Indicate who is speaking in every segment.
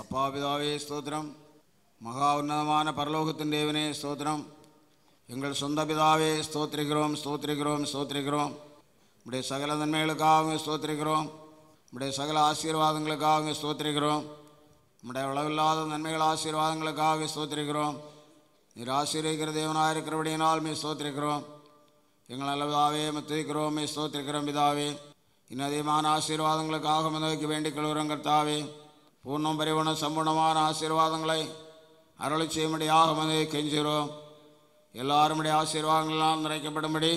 Speaker 1: அப்பாபிதாவே ஸ்தோத்திரம் மகா உன்னதமான பரலோகத்தின் தேவனே ஸ்தோத்திரம் எங்கள் சொந்த பிதாவே ஸ்தோத்திரிக்கிறோம் ஸ்தோத்திரிக்கிறோம் ஸ்தோத்திரிக்கிறோம் நம்முடைய சகல நன்மைகளுக்காக ஸ்தோத்திரிக்கிறோம் நம்முடைய சகல ஆசீர்வாதங்களுக்காக ஸ்தோத்திரிக்கிறோம் நம்முடைய உளவில்லாத நன்மைகள் ஆசீர்வாதங்களுக்காக ஸ்தோத்திரிக்கிறோம் நீர் ஆசீர்வதிக்கிற தேவனாக இருக்கிறபடியினால் மே ஸ்தோத்திரிக்கிறோம் எங்கள் நல்ல பிதாவே மத்திக்கிறோம் மே ஸ்தோத்திரிக்கிறோம் பிதாவே இன்னும் அதிகமான ஆசீர்வாதங்களுக்காக நோக்கி வேண்டிக் கொள்கிறோம் பூர்ணம் பரிவண சம்பூர்ணமான ஆசீர்வாதங்களை அருளை செய்யும்படியாக மதியை கெஞ்சிறோம் எல்லாருமுடைய ஆசீர்வாதங்களெல்லாம் நிறைக்கப்படும்படி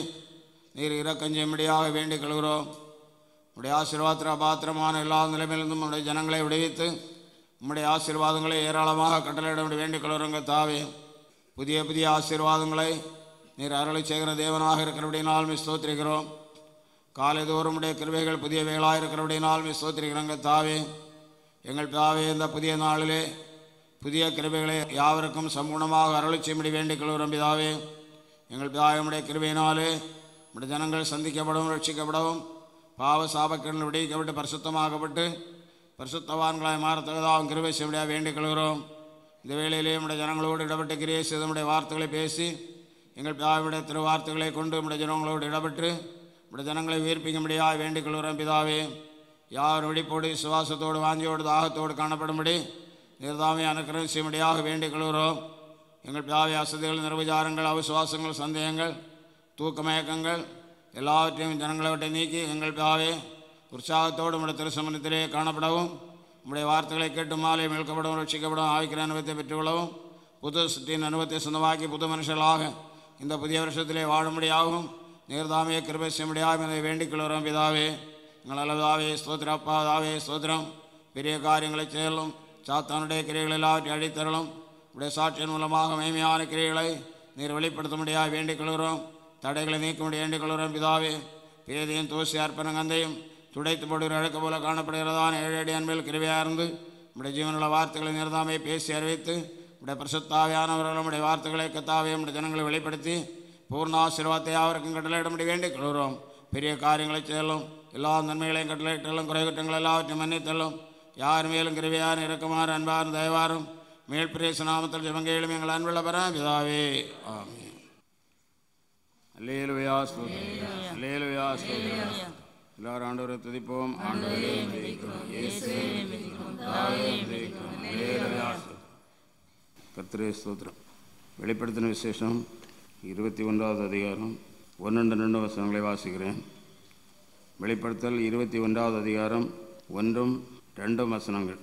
Speaker 1: நீர் இறக்கஞ்செய்யும்படியாக வேண்டிக் கொள்கிறோம் உடைய ஆசீர்வாத்திர பாத்திரமான எல்லா நிலைமையிலிருந்தும் நம்முடைய ஜனங்களை விடுவித்து நம்முடைய ஆசீர்வாதங்களை ஏராளமாக கட்டளையிட வேண்டிக் கொள்கிறோங்க தாவே புதிய புதிய ஆசீர்வாதங்களை நீர் அருளை செய்கிற தேவனாக இருக்கிறபடினாலும் மிஸ்தோத்திருக்கிறோம் காலை தோறும் உடைய கிருவைகள் புதியவைகளாக இருக்கிறபடினால் மிஸ்தோத்திருக்கிறோங்க தாவே எங்கள் பிதாவே இந்த புதிய நாளிலே புதிய கிருபைகளை யாவருக்கும் சம்பூர்ணமாக அருளை செய்யும்படி வேண்டிக் கொள்கிறோம் பிதாவே எங்கள் பிதாவினுடைய கிருபையினாலே நம்முடைய ஜனங்கள் சந்திக்கப்படவும் ரட்சிக்கப்படவும் பாவ சாபக்கிரன் விடுவிக்கப்பட்டு பரிசுத்தமாகப்பட்டு பரிசுத்தவான்களாய் மாறத்தகுதாகவும் கிருபை செய்யும்படியாக வேண்டிக் கொள்கிறோம் இந்த வேளையிலே நம்முடைய ஜனங்களோடு இடப்பட்டு கிரியை செய்த நம்முடைய வார்த்தைகளை பேசி எங்கள் பிதாவினுடைய திருவார்த்தைகளை கொண்டு நம்முடைய ஜனங்களோடு இடப்பட்டு நம்முடைய ஜனங்களை முடியாது வேண்டிக் கொள்கிறோம் பிதாவே யார் விழிப்போடு விசுவாசத்தோடு வாஞ்சியோடு தாகத்தோடு காணப்படும்படி நீர்தாமை அனுக்கிறம் செய்யும்படியாக வேண்டிக் கொள்கிறோம் எங்கள் பியாவை அசதிகள் நிரபுஜாரங்கள் அவிசுவாசங்கள் சந்தேகங்கள் தூக்கமயக்கங்கள் எல்லாவற்றையும் ஜனங்களை நீக்கி எங்கள் பியாவை உற்சாகத்தோடு நம்முடைய திருசமனத்திலே காணப்படவும் நம்முடைய வார்த்தைகளை கேட்டு மாலை மீழ்க்கப்படவும் ரட்சிக்கப்படவும் ஆவிக்கிற அனுபவத்தை பெற்றுக்கொள்ளவும் புது சுற்றின் அனுபவத்தை சொந்தமாக்கி புது மனுஷர்களாக இந்த புதிய வருஷத்திலே வாழும்படியாகவும் நேர்தாமையை கிருபை செய்யும்படியாகவும் இதை வேண்டிக் கொள்கிறோம் பிதாவே നിങ്ങളല്ലതാവേ സ്തോത്രം അപ്പാതാവേ സ്തോത്രം பெரிய காரியங்களை செய்யலும் சாத்தானுடைய கிரைகளை எல்லாவற்றையும் அழித்தரலும் உடைய சாட்சியின் மூலமாக மேமையான கிரைகளை நீர் வெளிப்படுத்த முடியாது வேண்டிக் கொள்கிறோம் தடைகளை நீக்க முடிய வேண்டிக் கொள்கிறோம் பிதாவே பேதையும் தூசி கந்தையும் துடைத்து போடுகிற அழைக்க போல காணப்படுகிறதான ஏழடி அன்பில் கிருவையாக இருந்து நம்முடைய ஜீவனில் வார்த்தைகளை நிறுத்தாமே பேசி அறிவித்து நம்முடைய பிரசுத்தாவியானவர்கள் நம்முடைய வார்த்தைகளை கத்தாவே நம்முடைய ஜனங்களை வெளிப்படுத்தி பூர்ண ஆசீர்வாதத்தை அவருக்கும் கட்டளையிட முடிய வேண்டிக் கொள்கிறோம் பெரிய காரியங்களை செய்யலும் எல்லா நன்மைகளையும் கட்டளையிட்டலும் குறைகுற்றங்கள் எல்லாவற்றையும் மன்னித்தலும் யார் மேலும் கிருவியார் இறக்குமாறு அன்பாரும் தயவாரும் மேல் பிரேச நாமத்தில் ஜிவங்கையிலும் எங்கள் அன்புள்ள பெற விதாவே ஆமே எல்லாரும் ஆண்டவரை துதிப்போம் கத்திரே ஸ்தோத்திரம் வெளிப்படுத்தின விசேஷம் இருபத்தி ஒன்றாவது அதிகாரம் ஒன்னெண்டு ரெண்டு வசனங்களை வாசிக்கிறேன் வெளிப்படுத்தல் இருபத்தி ஒன்றாவது அதிகாரம் ஒன்றும் ரெண்டும் வசனங்கள்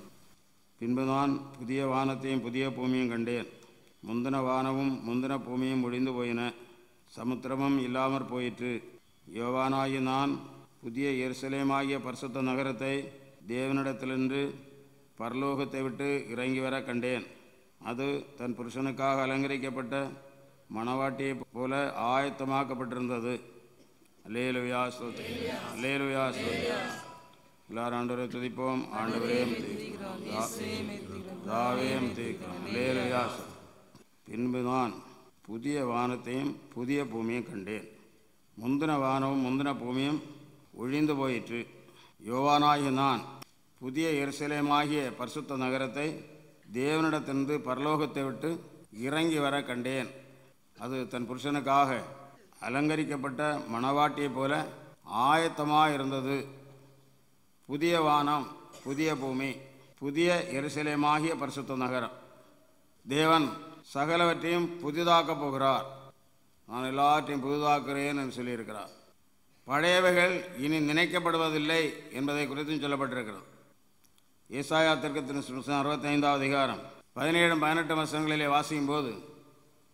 Speaker 1: பின்புதான் புதிய வானத்தையும் புதிய பூமியும் கண்டேன் முந்தின வானமும் முந்தின பூமியும் முடிந்து போயின சமுத்திரமும் இல்லாமற் போயிற்று யோவானாகி நான் புதிய எருசலேமாகிய பரிசுத்த நகரத்தை தேவனிடத்திலிருந்து பரலோகத்தை விட்டு இறங்கி வர கண்டேன் அது தன் புருஷனுக்காக அலங்கரிக்கப்பட்ட மணவாட்டியைப் போல ஆயத்தமாக்கப்பட்டிருந்தது லேலுயா ஸ்தோத்திரம் அலேலுயா ஸ்தோத்ரி எல்லாரும் துதிப்போம் ஆண்டவரையும் தாவேயும் தீக்கிறோம் லேலுயா பின்புதான் புதிய வானத்தையும் புதிய பூமியும் கண்டேன் முந்தின வானமும் முந்தின பூமியும் ஒழிந்து போயிற்று யோவானாகிய நான் புதிய எருசலேமாகிய பரிசுத்த நகரத்தை தேவனிடத்திலிருந்து பரலோகத்தை விட்டு இறங்கி வர கண்டேன் அது தன் புருஷனுக்காக அலங்கரிக்கப்பட்ட மணவாட்டியைப் போல ஆயத்தமாக இருந்தது புதிய வானம் புதிய பூமி புதிய எருசலேமாகிய பரிசுத்த நகரம் தேவன் சகலவற்றையும் புதிதாக்கப் போகிறார் நான் எல்லாவற்றையும் புதிதாக்குறேன் என்று சொல்லியிருக்கிறார் பழையவைகள் இனி நினைக்கப்படுவதில்லை என்பதை குறித்தும் சொல்லப்பட்டிருக்கிறது ஏசாயா தெற்கு திருநாறு அறுபத்தைந்தாவது அதிகாரம் பதினேழு பதினெட்டு வருஷங்களிலே வாசிக்கும் போது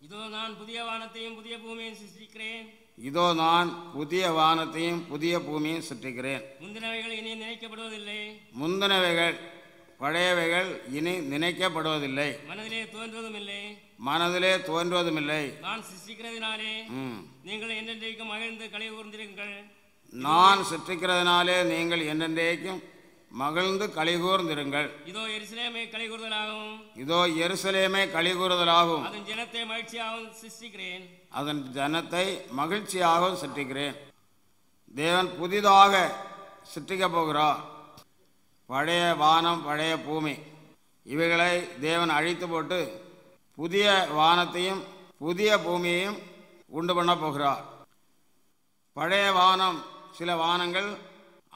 Speaker 2: இதோ நான் புதிய வானத்தையும் புதிய பூமியையும் சிருஷ்டிக்கிறேன்
Speaker 1: இதோ நான் புதிய வானத்தையும் புதிய பூமியையும் சிருஷ்டிக்கிறேன்
Speaker 2: முந்தினவைகள் இனி நினைக்கப்படுவதில்லை
Speaker 1: முந்தினவைகள் பழையவைகள் இனி நினைக்கப்படுவதில்லை
Speaker 2: மனதிலே தோன்றுவதும் இல்லை
Speaker 1: மனதிலே தோன்றுவதும் இல்லை
Speaker 2: நான் சிருஷ்டிக்கிறதுனாலே நீங்கள் என்றென்றைக்கும் மகிழ்ந்து கலை கூர்ந்திருங்கள் நான்
Speaker 1: சிருஷ்டிக்கிறதுனாலே நீங்கள் என்றென்றைக்கும் மகிழ்ந்து கலிகூர்ந்திருங்கள்
Speaker 2: இதோ எருசலேமே கலிகூறுதலாகும்
Speaker 1: இதோ எருசலேமே கலிகூறுதலாகும் அதன்
Speaker 2: ஜனத்தை மகிழ்ச்சியாகவும் சிருஷ்டிக்கிறேன்
Speaker 1: அதன் ஜனத்தை மகிழ்ச்சியாகவும் சிருஷ்டிக்கிறேன் தேவன் புதிதாக சிருஷ்டிக்க போகிறார் பழைய வானம் பழைய பூமி இவைகளை தேவன் அழித்து போட்டு புதிய வானத்தையும் புதிய பூமியையும் உண்டு பண்ண போகிறார் பழைய வானம் சில வானங்கள்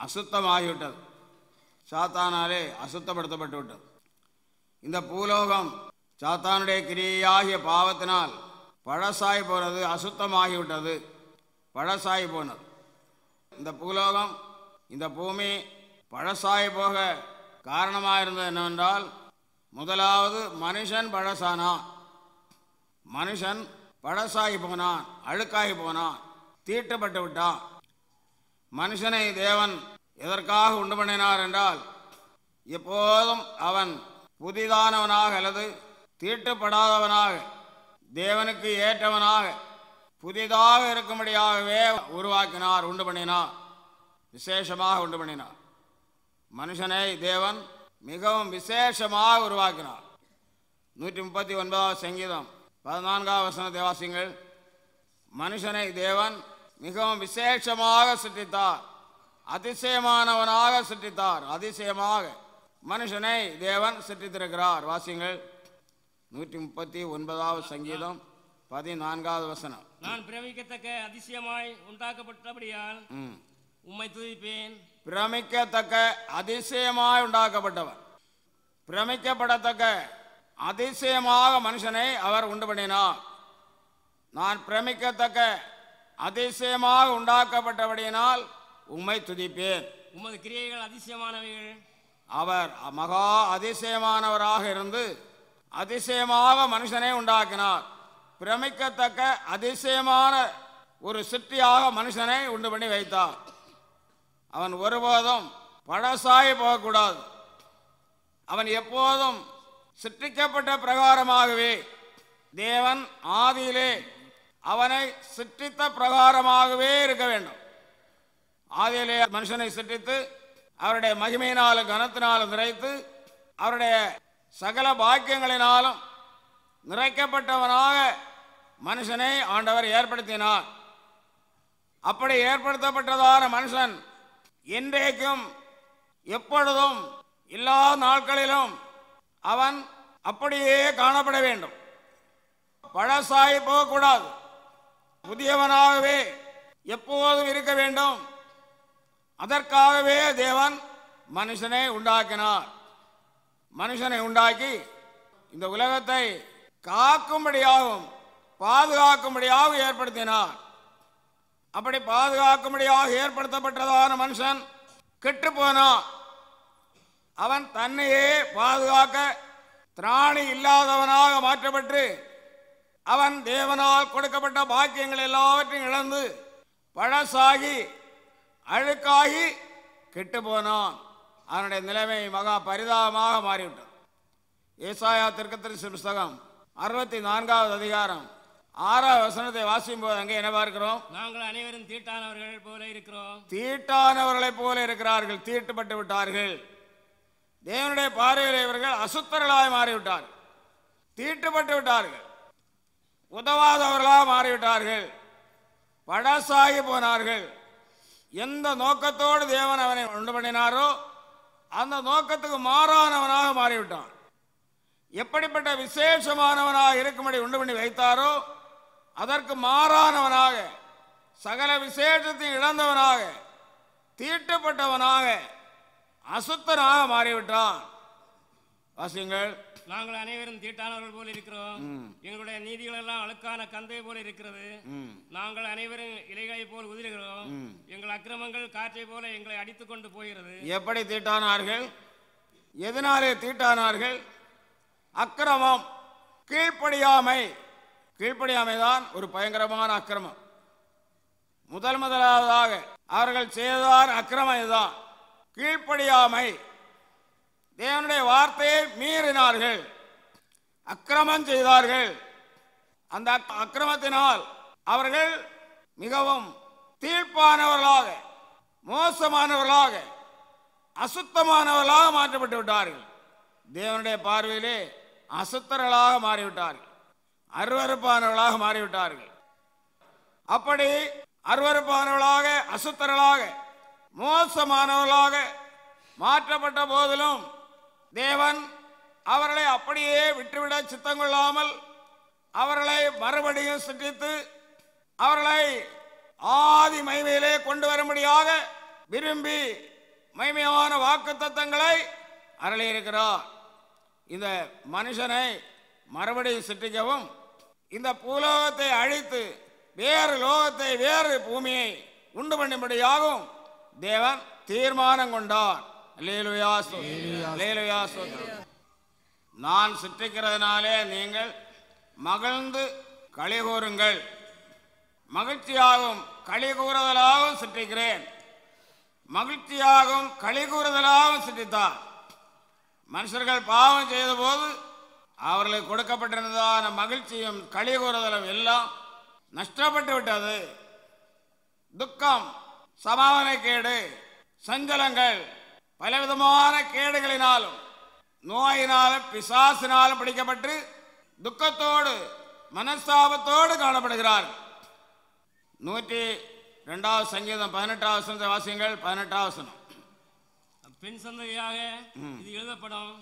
Speaker 1: அசுத்தமாகிவிட்டது சாத்தானாலே அசுத்தப்படுத்தப்பட்டு விட்டது இந்த பூலோகம் சாத்தானுடைய கிரியாகிய பாவத்தினால் பழசாய் போனது அசுத்தமாகிவிட்டது பழசாய் போனது இந்த பூலோகம் இந்த பூமி பழசாய் போக காரணமாக இருந்தது என்னவென்றால் முதலாவது மனுஷன் பழசானா மனுஷன் பழசாகி போனான் அழுக்காகி போனான் தீட்டப்பட்டு விட்டான் மனுஷனை தேவன் எதற்காக உண்டு பண்ணினார் என்றால் எப்போதும் அவன் புதிதானவனாக அல்லது தீட்டுப்படாதவனாக தேவனுக்கு ஏற்றவனாக புதிதாக இருக்கும்படியாகவே உருவாக்கினார் உண்டு பண்ணினார் விசேஷமாக உண்டு பண்ணினார் மனுஷனை தேவன் மிகவும் விசேஷமாக உருவாக்கினார் நூற்றி முப்பத்தி ஒன்பதாவது சங்கீதம் பதினான்காவது வசன தேவாசியங்கள் மனுஷனை தேவன் மிகவும் விசேஷமாக சிருஷ்டித்தார் அதிசயமானவனாக சிருஷ்டித்தார் அதிசயமாக மனுஷனை தேவன் சிருஷ்டித்திருக்கிறார் வாசியங்கள் நூற்றி முப்பத்தி ஒன்பதாவது சங்கீதம் பதினான்காவது வசனம்
Speaker 2: நான் பிரமிக்கத்தக்க அதிசயமாய் உண்டாக்கப்பட்டபடியால் உம்மை துதிப்பேன்
Speaker 1: பிரமிக்கத்தக்க அதிசயமாய் உண்டாக்கப்பட்டவர் பிரமிக்கப்படத்தக்க அதிசயமாக மனுஷனை அவர் உண்டு பண்ணினார் நான் பிரமிக்கத்தக்க அதிசயமாக உண்டாக்கப்பட்டபடியினால் உம்மை துதிப்பேன்
Speaker 2: உமது கிரியைகள் அதிசயமானவைகள்
Speaker 1: அவர் மகா அதிசயமானவராக இருந்து அதிசயமாக மனுஷனை உண்டாக்கினார் பிரமிக்கத்தக்க அதிசயமான ஒரு சிற்றியாக மனுஷனை உண்டு பண்ணி வைத்தார் அவன் ஒருபோதும் பழசாய் போகக்கூடாது அவன் எப்போதும் சிற்றிக்கப்பட்ட பிரகாரமாகவே தேவன் ஆதியிலே அவனை சிற்றித்த பிரகாரமாகவே இருக்க வேண்டும் ஆதியிலே மனுஷனை சிருஷ்டித்து அவருடைய மகிமையினாலும் கனத்தினாலும் நிறைத்து அவருடைய சகல பாக்கியங்களினாலும் நிறைக்கப்பட்டவனாக மனுஷனை ஆண்டவர் ஏற்படுத்தினார் அப்படி ஏற்படுத்தப்பட்டதான மனுஷன் இன்றைக்கும் எப்பொழுதும் எல்லா நாட்களிலும் அவன் அப்படியே காணப்பட வேண்டும் பழசாகி போகக்கூடாது புதியவனாகவே எப்போதும் இருக்க வேண்டும் அதற்காகவே தேவன் மனுஷனை உண்டாக்கினார் மனுஷனை உண்டாக்கி இந்த உலகத்தை காக்கும்படியாகவும் பாதுகாக்கும்படியாகவும் ஏற்படுத்தினார் அப்படி பாதுகாக்கும்படியாக ஏற்படுத்தப்பட்டதான மனுஷன் கெட்டு போனான் அவன் தன்னையே பாதுகாக்க திராணி இல்லாதவனாக மாற்றப்பட்டு அவன் தேவனால் கொடுக்கப்பட்ட பாக்கியங்கள் எல்லாவற்றையும் இழந்து பழசாகி அழுக்காகி கெட்டு போனான் அவனுடைய நிலைமை மகா பரிதாபமாக மாறிவிட்டது ஏசாயா திருக்கத்திரிசி புஸ்தகம் அறுபத்தி நான்காவது அதிகாரம் ஆறாவது வசனத்தை வாசிக்கும் போது அங்கே என்ன பார்க்கிறோம்
Speaker 2: நாங்கள் அனைவரும் தீட்டானவர்கள் போல இருக்கிறோம்
Speaker 1: தீட்டானவர்களைப் போல இருக்கிறார்கள் தீட்டுப்பட்டு விட்டார்கள் தேவனுடைய பார்வையில் இவர்கள் அசுத்தர்களாக மாறிவிட்டார்கள் தீட்டுப்பட்டு விட்டார்கள் உதவாதவர்களாக மாறிவிட்டார்கள் படசாகி போனார்கள் எந்த நோக்கத்தோடு தேவன் அவனை உண்டு பண்ணினாரோ அந்த நோக்கத்துக்கு மாறானவனாக மாறிவிட்டான் எப்படிப்பட்ட விசேஷமானவனாக இருக்கும்படி உண்டு பண்ணி வைத்தாரோ அதற்கு மாறானவனாக சகல விசேஷத்தை இழந்தவனாக தீட்டப்பட்டவனாக அசுத்தனாக மாறிவிட்டான் வாசிங்கள்
Speaker 2: நாங்கள் அனைவரும் தீட்டானவர்கள் போல இருக்கிறோம் எங்களுடைய நீதிகள் எல்லாம் அழுக்கான கந்தை போல இருக்கிறது நாங்கள் அனைவரும் இலைகளை போல் உதிர்கிறோம் எங்கள் அக்கிரமங்கள் காற்றை போல எங்களை அடித்துக் கொண்டு போகிறது எப்படி தீட்டானார்கள் எதனாலே தீட்டானார்கள்
Speaker 1: அக்கிரமம் கீழ்ப்படியாமை கீழ்ப்படியாமை தான் ஒரு பயங்கரமான அக்கிரமம் முதல் முதலாவதாக அவர்கள் செய்ததான் அக்கிரமம் இதுதான் கீழ்ப்படியாமை தேவனுடைய வார்த்தையை மீறினார்கள் அக்கிரமம் செய்தார்கள் அந்த அக்கிரமத்தினால் அவர்கள் மிகவும் தீர்ப்பானவர்களாக மோசமானவர்களாக அசுத்தமானவர்களாக மாற்றப்பட்டு விட்டார்கள் தேவனுடைய பார்வையிலே அசுத்தர்களாக மாறிவிட்டார்கள் அருவறுப்பானவர்களாக மாறிவிட்டார்கள் அப்படி அருவறுப்பானவர்களாக அசுத்தர்களாக மோசமானவர்களாக மாற்றப்பட்ட போதிலும் தேவன் அவர்களை அப்படியே விட்டுவிட சித்தம் கொள்ளாமல் அவர்களை மறுபடியும் சிந்தித்து அவர்களை ஆதி மைமையிலே கொண்டு வரும்படியாக விரும்பி மைமையான வாக்கு தத்தங்களை அருளியிருக்கிறார் இந்த மனுஷனை மறுபடியும் சிட்டிக்கவும் இந்த பூலோகத்தை அழித்து வேறு லோகத்தை வேறு பூமியை உண்டு பண்ணும்படியாகவும் தேவன் தீர்மானம் கொண்டான் நான் சிற்றிக்கிறதுனாலே நீங்கள் மகிழ்ந்து களி கூறுங்கள் மகிழ்ச்சியாகவும் களி கூறுதலாகவும் சுற்றிக்கிறேன் மகிழ்ச்சியாகவும் களி கூறுதலாகவும் சிற்றித்தார் மனுஷர்கள் பாவம் செய்த போது அவர்களுக்கு கொடுக்கப்பட்டிருந்ததான மகிழ்ச்சியும் களி கூறுதலும் எல்லாம் நஷ்டப்பட்டு விட்டது துக்கம் சமாதான கேடு சஞ்சலங்கள் பலவிதமான கேடுகளினாலும் நோயினாலும் பிசாசினாலும் பிடிக்கப்பட்டு துக்கத்தோடு மனஸ்தாபத்தோடு காணப்படுகிறார்கள் நூற்றி ரெண்டாவது சங்கீதம் பதினெட்டாவது வாசியங்கள் பதினெட்டாவது
Speaker 2: பெண் சந்ததியாக இது எழுதப்படும்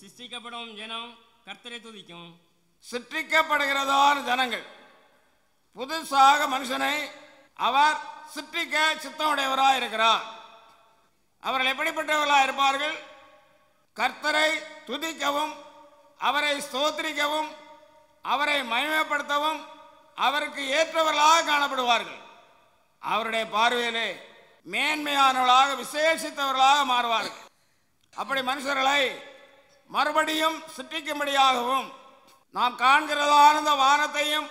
Speaker 2: சிஷ்டிக்கப்படும் ஜனம் கர்த்தரை துதிக்கும்
Speaker 1: சிற்றிக்கப்படுகிறதான ஜனங்கள் புதுசாக மனுஷனை அவர் சிற்றிக்க சித்தமுடையவராக இருக்கிறார் அவர்கள் எப்படிப்பட்டவர்களாக இருப்பார்கள் கர்த்தரை துதிக்கவும் அவரை ஸ்தோத்திரிக்கவும் அவரை மயமப்படுத்தவும் அவருக்கு ஏற்றவர்களாக காணப்படுவார்கள் அவருடைய பார்வையிலே மேன்மையானவர்களாக விசேஷித்தவர்களாக மாறுவார்கள் அப்படி மனுஷர்களை மறுபடியும் சுற்றிக்கும்படியாகவும் நாம் காண்கிறதான இந்த வானத்தையும்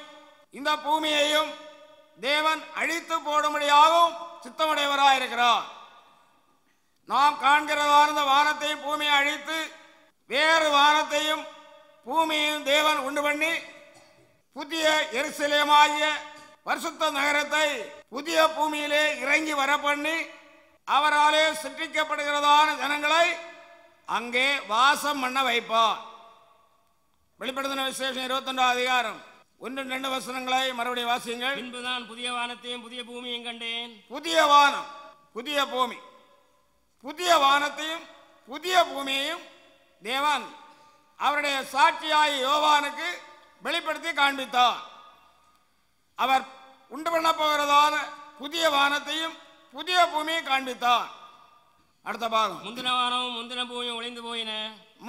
Speaker 1: இந்த பூமியையும் தேவன் அழித்து போடும்படியாகவும் சித்தமுடையவராக இருக்கிறார் நாம் காண்கிறதான வானத்தையும் பூமியை அழித்து வேறு வானத்தையும் பூமியையும் தேவன் உண்டு பண்ணி புதிய எருசலேமாகிய வருஷத்த நகரத்தை புதிய பூமியிலே இறங்கி வர பண்ணி அவராலே சிற்றிக்கப்படுகிறதான ஜனங்களை அங்கே வாசம் பண்ண வைப்பார் வெளிப்படுத்தின விசேஷம் இருபத்தொன்றாம் அதிகாரம் ஒன்று ரெண்டு வசனங்களை மறுபடியும் வாசியுங்கள் பின்புதான் புதிய வானத்தையும் புதிய பூமியையும் கண்டேன் புதிய வானம் புதிய பூமி புதிய வானத்தையும் புதிய பூமியையும் தேவன் அவருடைய சாட்சியாய் யோவானுக்கு வெளிப்படுத்தி காண்பித்தார் அவர் உண்டு பண்ண போகிறதான புதிய வானத்தையும் புதிய பூமியை காண்பித்தார்
Speaker 2: அடுத்த பாகம் முந்தின வானமும் முந்தின பூமியும் ஒளிந்து போயின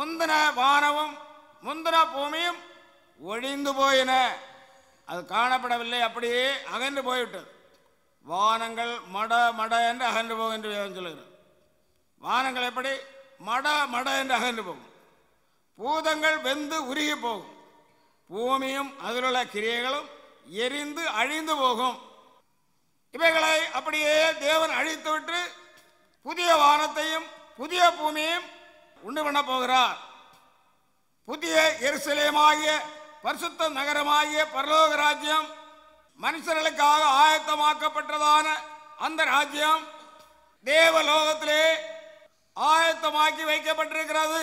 Speaker 1: முந்தின வானமும் முந்தின பூமியும் ஒழிந்து போயின அது காணப்படவில்லை அப்படியே அகன்று போய்விட்டது வானங்கள் மட மட என்று அகன்று போகின்ற சொல்லுகிறது வானங்கள் எப்படி மட மட என்று அகன்று போகும் பூதங்கள் வெந்து உருகி போகும் பூமியும் அதிலுள்ள கிரியைகளும் எரிந்து அழிந்து போகும் இவைகளை அப்படியே தேவன் அழித்துவிட்டு புதிய வானத்தையும் புதிய பூமியையும் உண்டு பண்ண போகிறார் புதிய எருசலேமாகிய பரிசுத்த நகரமாகிய பரலோக ராஜ்யம் மனுஷர்களுக்காக ஆயத்தமாக்கப்பட்டதான அந்த ராஜ்யம் தேவலோகத்திலே ஆயத்தமாக்கி வைக்கப்பட்டிருக்கிறது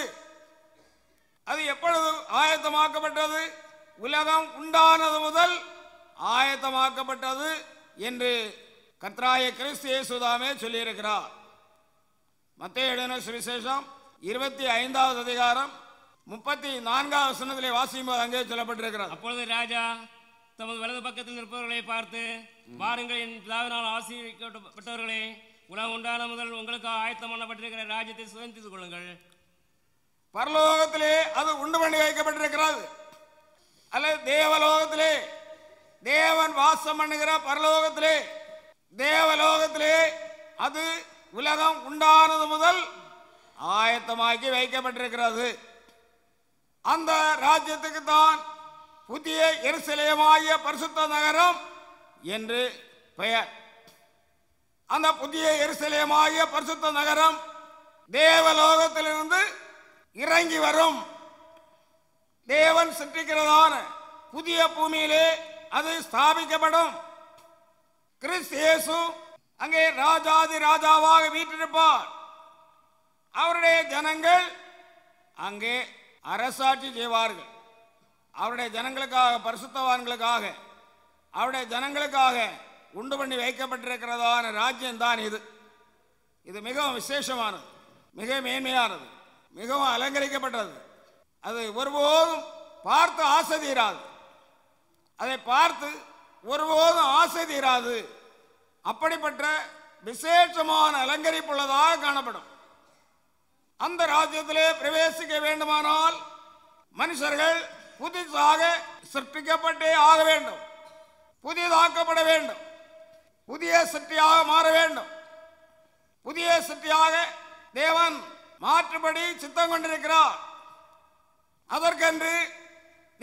Speaker 1: அது எப்பொழுது ஆயத்தமாக்கப்பட்டது உலகம் உண்டானது முதல் ஆயத்தமாக்கப்பட்டது என்று கத்ராய கிறிஸ்து இயேசுதாமே சொல்லியிருக்கிறார் மத்திய எழுதின சுவிசேஷம் இருபத்தி ஐந்தாவது அதிகாரம் முப்பத்தி நான்காவது வசனத்திலே வாசிக்கும் போது அங்கே சொல்லப்பட்டிருக்கிறார்
Speaker 2: அப்பொழுது ராஜா தமது வலது பக்கத்தில் இருப்பவர்களை பார்த்து பாருங்கள் என் பிதாவினால் ஆசீர்விக்கப்பட்டவர்களே உணவு உண்டான முதல் உங்களுக்கு ஆயத்தம் பண்ணப்பட்டிருக்கிற ராஜ்யத்தை சுதந்திரித்துக் கொள்ளுங்கள் பரலோகத்திலே
Speaker 1: அது உண்டு பண்ணி வைக்கப்பட்டிருக்கிறது அல்லது தேவலோகத்திலே தேவன் வாசம் பண்ணுகிற பரலோகத்திலே தேவலோகத்திலே அது உலகம் உண்டானது முதல் ஆயத்தமாக்கி வைக்கப்பட்டிருக்கிறது அந்த ராஜ்யத்துக்கு தான் புதிய எருசலேமாகிய பரிசுத்த நகரம் என்று பெயர் அந்த புதிய எரிசலியமாகிய பரிசுத்த நகரம் தேவலோகத்திலிருந்து இறங்கி வரும் தேவன் சிற்றிக்கிறதான புதிய பூமியிலே அது ஸ்தாபிக்கப்படும் கிறிஸ்து அங்கே ராஜாதி ராஜாவாக வீட்டிருப்பார் அவருடைய ஜனங்கள் அங்கே அரசாட்சி செய்வார்கள் அவருடைய ஜனங்களுக்காக பரிசுத்தவான்களுக்காக அவருடைய ஜனங்களுக்காக உண்டு பண்ணி வைக்கப்பட்டிருக்கிறதான தான் இது இது மிகவும் விசேஷமானது மிக மேன்மையானது மிகவும் அலங்கரிக்கப்பட்டது அது ஒருபோதும் பார்த்து ஆசை அதை பார்த்து ஒருபோதும் ஆசை அப்படிப்பட்ட விசேஷமான அலங்கரிப்புள்ளதாக காணப்படும் அந்த ராஜ்யத்திலே பிரவேசிக்க வேண்டுமானால் மனுஷர்கள் புதிதாக சிற்பிக்கப்பட்டே ஆக வேண்டும் புதிதாக்கப்பட வேண்டும் புதிய சக்தியாக மாற வேண்டும் புதிய சக்தியாக தேவன் மாற்றுபடி சித்தம் கொண்டிருக்கிறார் அதற்கென்று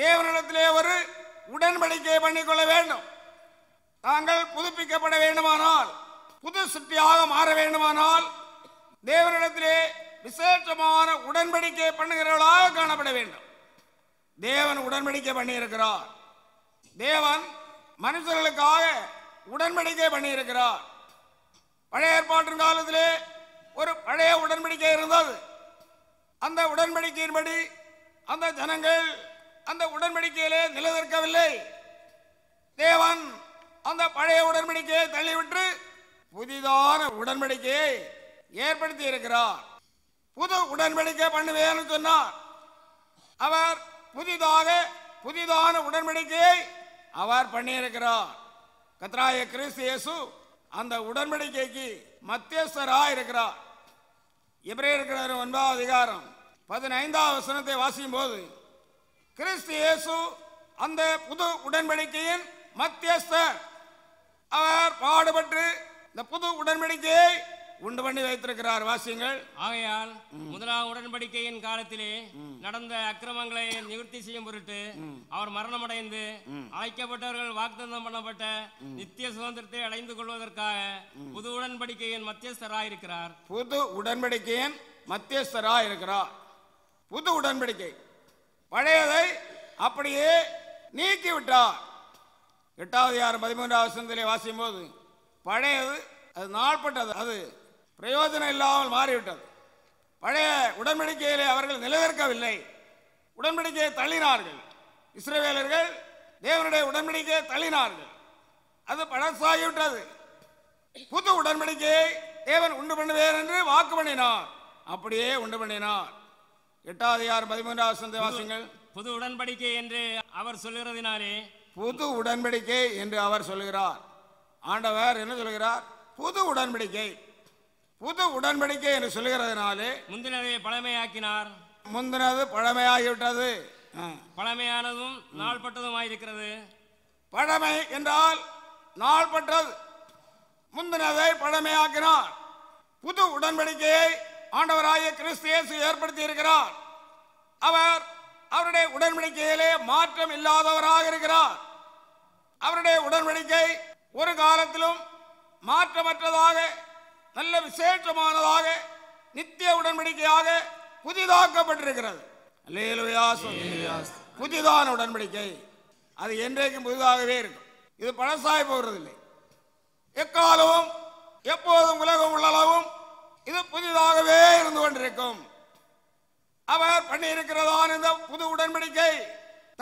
Speaker 1: தேவனிடத்திலே ஒரு உடன்படிக்கை பண்ணிக்கொள்ள வேண்டும் தாங்கள் புதுப்பிக்கப்பட வேண்டுமானால் புது சக்தியாக மாற வேண்டுமானால் தேவனிடத்திலே விசேஷமான உடன்படிக்கை பண்ணுகிறவர்களாக காணப்பட வேண்டும் தேவன் உடன்படிக்கை பண்ணியிருக்கிறார் தேவன் மனுஷர்களுக்காக உடன்படிக்கை பண்ணியிருக்கிறார் பழைய ஏற்பாட்டு காலத்திலே ஒரு பழைய உடன்படிக்கை இருந்தது அந்த உடன்படிக்கையின்படி அந்த ஜனங்கள் அந்த உடன்படிக்கையிலே நிலநிற்கவில்லை தேவன் அந்த பழைய உடன்படிக்கையை தள்ளிவிட்டு புதிதான உடன்படிக்கையை ஏற்படுத்தி இருக்கிறார் புது உடன்படிக்கை பண்ணுவேன்னு சொன்னார் அவர் புதிதாக புதிதான உடன்படிக்கையை அவர் பண்ணியிருக்கிறார் கத்ராய கிறிஸ்து இயேசு அந்த உடன்படிக்கைக்கு மத்தியஸ்தராக இருக்கிறார் எப்படி இருக்கிறார் ஒன்பதாவது அதிகாரம் பதினைந்தாவது வசனத்தை வாசிக்கும் போது கிறிஸ்து இயேசு அந்த புது உடன்படிக்கையின் மத்தியஸ்தர் அவர் பாடுபட்டு இந்த புது உடன்படிக்கையை உண்டு பண்ணி
Speaker 2: வைத்திருக்கிறார் வாசியங்கள் ஆகையால் முதலாம் உடன்படிக்கையின் காலத்திலே நடந்த அக்கிரமங்களை நிவர்த்தி செய்யும் பொருட்டு அவர் மரணமடைந்து அழைக்கப்பட்டவர்கள் வாக்குதந்தம் பண்ணப்பட்ட நித்திய சுதந்திரத்தை அடைந்து கொள்வதற்காக புது உடன்படிக்கையின் மத்தியஸ்தராக இருக்கிறார்
Speaker 1: புது உடன்படிக்கையின் மத்தியஸ்தராக இருக்கிறார் புது உடன்படிக்கை பழையதை அப்படியே விட்டார் எட்டாவது யார் பதிமூன்றாவது வசனத்திலே வாசிக்கும் போது பழையது அது நாள்பட்டது அது பிரயோஜனம் இல்லாமல் மாறிவிட்டது பழைய உடன்படிக்கையிலே அவர்கள் நிலவேற்கவில்லை உடன்படிக்கையை தள்ளினார்கள் இஸ்ரேவேலர்கள் தேவனுடைய உடன்படிக்கையை தள்ளினார்கள் அது பழசாகிவிட்டது புது உடன்படிக்கையை தேவன் உண்டு பண்ணுவேன் என்று வாக்கு பண்ணினார் அப்படியே உண்டு பண்ணினார் எட்டாவது யார் பதிமூன்றாவது வாசிங்கள்
Speaker 2: புது உடன்படிக்கை என்று அவர் சொல்லுகிறதினாலே
Speaker 1: புது உடன்படிக்கை என்று அவர் சொல்லுகிறார் ஆண்டவர் என்ன சொல்கிறார் புது உடன்படிக்கை புது உடன்படிக்கை என்று சொல்லுகிறதுனாலே முந்தினதை பழமையாக்கினார் முந்தினது பழமையாகிவிட்டது பழமையானதும் நாள்பட்டதும் ஆயிருக்கிறது பழமை என்றால் நாள்பட்டது முந்தினதை பழமையாக்கினார் புது உடன்படிக்கையை ஆண்டவராய கிறிஸ்தியேசு ஏற்படுத்தி இருக்கிறார் அவர் அவருடைய உடன்படிக்கையிலே மாற்றம் இல்லாதவராக இருக்கிறார் அவருடைய உடன்படிக்கை ஒரு காலத்திலும் மாற்றமற்றதாக நல்ல விசேஷமானதாக நித்திய உடன்படிக்கையாக புதிதாக்கப்பட்டிருக்கிறது புதிதான உடன்படிக்கை அது என்றைக்கும் புதிதாகவே இருக்கும் இது பழசாய் போகிறதில்லை எக்காலமும் எப்போதும் உலகம் உள்ளளவும் இது புதிதாகவே இருந்து கொண்டிருக்கும் அவர் பண்ணியிருக்கிறதான் இந்த புது உடன்படிக்கை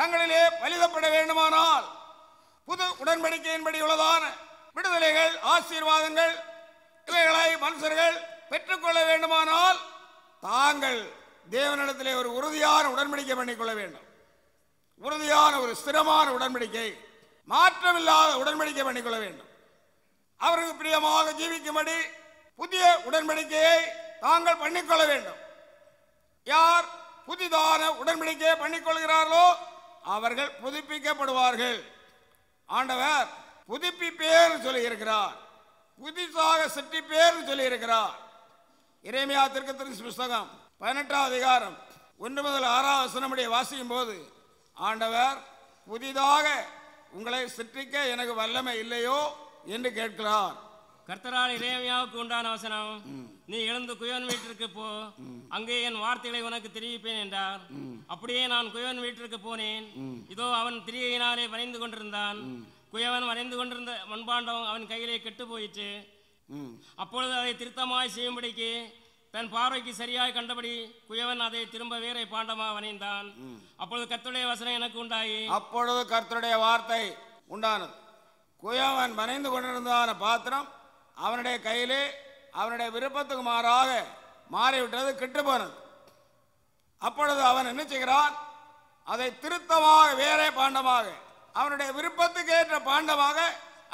Speaker 1: தங்களிலே பலிதப்பட வேண்டுமானால் புது உடன்படிக்கையின்படி உள்ளதான விடுதலைகள் ஆசீர்வாதங்கள் இவைகளை மனுஷர்கள் பெற்றுக்கொள்ள வேண்டுமானால் தாங்கள் தேவனிடத்திலே ஒரு உறுதியான உடன்படிக்கை பண்ணிக்கொள்ள வேண்டும் உறுதியான ஒரு ஸ்திரமான உடன்படிக்கை மாற்றமில்லாத உடன்படிக்கை பண்ணிக்கொள்ள வேண்டும் அவருக்கு பிரியமாக ஜீவிக்கும்படி புதிய உடன்படிக்கையை தாங்கள் பண்ணிக்கொள்ள வேண்டும் யார் புதிதான உடன்படிக்கையை பண்ணிக்கொள்கிறார்களோ அவர்கள் புதுப்பிக்கப்படுவார்கள் ஆண்டவர் புதுப்பிப்பேன்னு சொல்லி இருக்கிறார் புதிதாக சிட்டி பேர் சொல்லியிருக்கிறார் இறைமையா திருக்கத்திரிசி புஸ்தகம் பதினெட்டாம் அதிகாரம் ஒன்று முதல் ஆறாம் வசனமுடைய வாசிக்கும் போது ஆண்டவர் புதிதாக உங்களை சிற்றிக்க எனக்கு
Speaker 2: வல்லமை இல்லையோ என்று கேட்கிறார் கர்த்தரால் இறைமையாவுக்கு உண்டான வசனம் நீ எழுந்து குயவன் வீட்டிற்கு போ அங்கே என் வார்த்தைகளை உனக்கு தெரிவிப்பேன் என்றார் அப்படியே நான் குயவன் வீட்டிற்கு போனேன் இதோ அவன் திரியையினாலே வணிந்து கொண்டிருந்தான் குயவன் மறைந்து கொண்டிருந்த மண்பாண்டம் அவன் கையிலே கெட்டு போயிற்று அப்பொழுது அதை திருத்தமாய் செய்யும்படிக்கு தன் பார்வைக்கு சரியாய் கண்டபடி குயவன் அதை திரும்ப வேற பாண்டமா வணைந்தான் அப்பொழுது கர்த்தருடைய வசனம் எனக்கு உண்டாகி
Speaker 1: அப்பொழுது கர்த்தருடைய வார்த்தை உண்டானது குயவன் மறைந்து கொண்டிருந்தான பாத்திரம் அவனுடைய கையிலே அவனுடைய விருப்பத்துக்கு மாறாக மாறிவிட்டது கெட்டு போனது அப்பொழுது அவன் என்ன செய்கிறான் அதை திருத்தமாக வேறே பாண்டமாக அவனுடைய விருப்பத்துக்கு ஏற்ற பாண்டமாக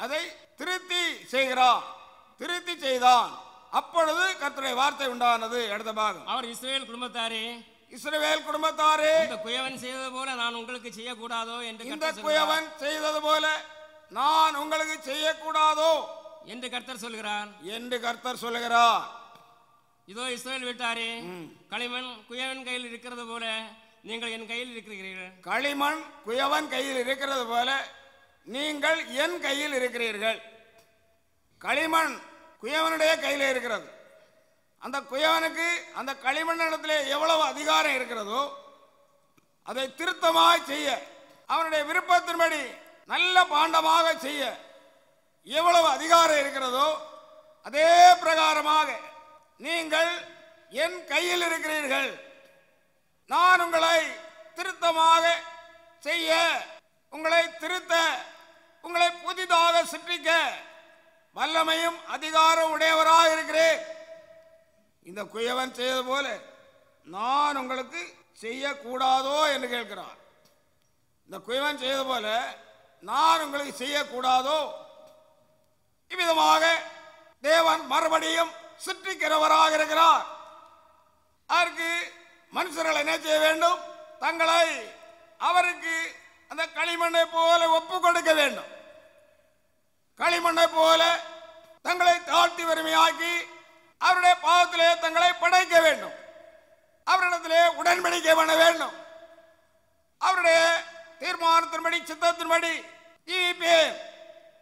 Speaker 1: அதை திருத்தி செய்கிறான் திருத்தி செய்தான் அப்பொழுது கத்துடைய வார்த்தை உண்டானது எடுத்த பாகம் அவர் இஸ்ரேல் குடும்பத்தாரே இஸ்ரேல் குடும்பத்தாரே இந்த
Speaker 2: குயவன் செய்தது போல நான் உங்களுக்கு செய்யக்கூடாதோ என்று இந்த குயவன்
Speaker 1: செய்தது போல நான்
Speaker 2: உங்களுக்கு செய்யக்கூடாதோ என்று கர்த்தர் சொல்கிறார் என்று கர்த்தர் சொல்கிறார் இதோ இஸ்ரேல் விட்டாரே களிமண் குயவன் கையில் இருக்கிறது போல நீங்கள் என் கையில் இருக்கிறீர்கள்
Speaker 1: களிமண் குயவன் கையில் இருக்கிறது போல நீங்கள் என் கையில் இருக்கிறீர்கள் களிமண் குயவனுடைய கையில் இருக்கிறது அந்த குயவனுக்கு அந்த களிமண் இடத்துல எவ்வளவு அதிகாரம் இருக்கிறதோ அதை திருத்தமாக செய்ய அவனுடைய விருப்பத்தின்படி நல்ல பாண்டமாக செய்ய எவ்வளவு அதிகாரம் இருக்கிறதோ அதே பிரகாரமாக நீங்கள் என் கையில் இருக்கிறீர்கள் நான் உங்களை திருத்தமாக செய்ய உங்களை திருத்த உங்களை புதிதாக சிற்றிக்க வல்லமையும் அதிகாரம் உடையவராக இருக்கிறேன் இந்த குயவன் செய்தது போல நான் உங்களுக்கு செய்யக்கூடாதோ என்று கேட்கிறார் இந்த குயவன் செய்தது போல நான் உங்களுக்கு செய்யக்கூடாதோ இவ்விதமாக தேவன் மறுபடியும் சுற்றிக்கிறவராக இருக்கிறார் அதற்கு மனுஷர்கள் என்ன செய்ய வேண்டும் தங்களை அவருக்கு அந்த களிமண்ணை போல ஒப்பு கொடுக்க வேண்டும் களிமண்ணை போல தங்களை தாழ்த்தி வறுமையாக்கி அவருடைய பாவத்திலே தங்களை படைக்க வேண்டும் அவரிடத்திலே உடன்படிக்கை பண்ண வேண்டும் அவருடைய தீர்மானத்தின்படி சித்தத்தின்படி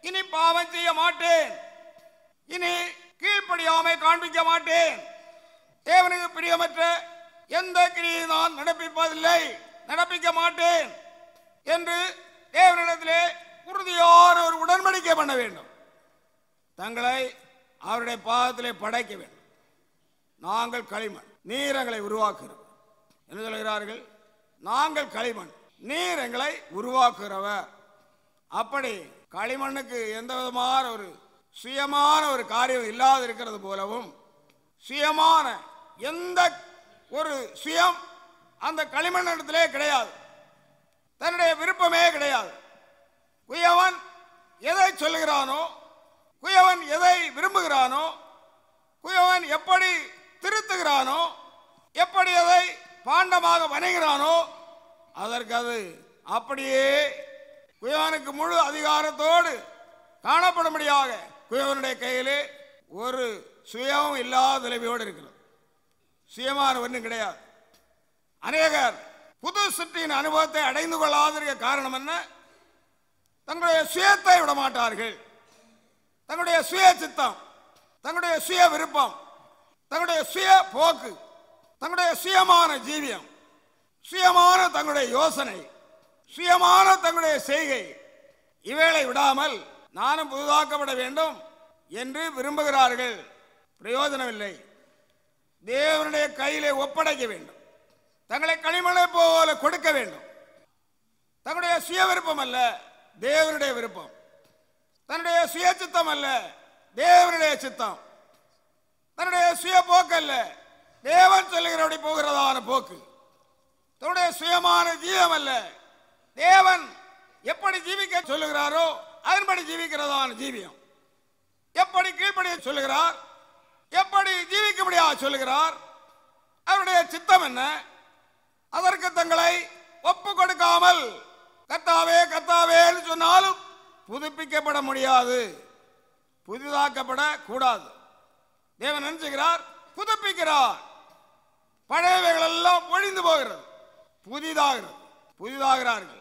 Speaker 1: இனி பாவம் செய்ய மாட்டேன் இனி கீழ்ப்படியாமை காண்பிக்க மாட்டேன் தேவனுக்கு பிரியமற்ற எந்த கிரியை நான் நடப்பிப்பதில்லை நடப்பிக்க மாட்டேன் என்று தேவனிடத்திலே உறுதியான ஒரு உடன்படிக்கை பண்ண வேண்டும் தங்களை அவருடைய பாதத்திலே படைக்க வேண்டும் நாங்கள் களிமண் நீர் எங்களை உருவாக்குகிறோம் என்ன சொல்கிறார்கள் நாங்கள் களிமண் நீர் எங்களை அப்படி களிமண்ணுக்கு எந்த விதமான ஒரு சுயமான ஒரு காரியம் இல்லாது இருக்கிறது போலவும் சுயமான எந்த ஒரு சுயம் அந்த களிமண் இடத்திலே கிடையாது தன்னுடைய விருப்பமே கிடையாது குயவன் எதை சொல்லுகிறானோ குயவன் எதை விரும்புகிறானோ குயவன் எப்படி திருத்துகிறானோ எப்படி அதை பாண்டமாக வணைகிறானோ அதற்கு அது அப்படியே குயவனுக்கு முழு அதிகாரத்தோடு காணப்படும்படியாக குயவனுடைய கையிலே ஒரு சுயமும் இல்லாத நிலைமையோடு இருக்கிறது சுயமான ஒன்றும் கிடையாது அநேகர் புது சுற்றின் அனுபவத்தை அடைந்து கொள்ளாதிருக்க காரணம் என்ன தங்களுடைய சுயத்தை விட மாட்டார்கள் தங்களுடைய சுய சித்தம் தங்களுடைய சுய விருப்பம் தங்களுடைய சுய போக்கு தங்களுடைய சுயமான ஜீவியம் சுயமான தங்களுடைய யோசனை சுயமான தங்களுடைய செய்கை இவைகளை விடாமல் நானும் புதுதாக்கப்பட வேண்டும் என்று விரும்புகிறார்கள் பிரயோஜனமில்லை தேவனுடைய கையிலே ஒப்படைக்க வேண்டும் தங்களை கனிமலை போல கொடுக்க வேண்டும் தன்னுடைய சுய விருப்பம் அல்ல தேவனுடைய விருப்பம் தன்னுடைய சுய சித்தம் அல்ல தேவனுடைய சித்தம் தன்னுடைய சுய போக்கு அல்ல தேவன் சொல்லுகிறபடி போகிறதான போக்கு தன்னுடைய சுயமான ஜீவம் அல்ல தேவன் எப்படி ஜீவிக்க சொல்லுகிறாரோ அதன்படி ஜீவிக்கிறதான ஜீவியம் எப்படி கீழ்ப்படிய சொல்லுகிறார் எப்படி ஜீவிக்க முடியா சொல்லுகிறார் அவருடைய சித்தம் என்ன அதற்கு தங்களை ஒப்பு கொடுக்காமல் கத்தாவே கத்தாவேன்னு சொன்னாலும் புதுப்பிக்கப்பட முடியாது புதிதாக்கப்பட கூடாது தேவன் நினைச்சுகிறார் புதுப்பிக்கிறார் பழையவைகள் எல்லாம் ஒழிந்து போகிறது புதிதாகிறது புதிதாகிறார்கள்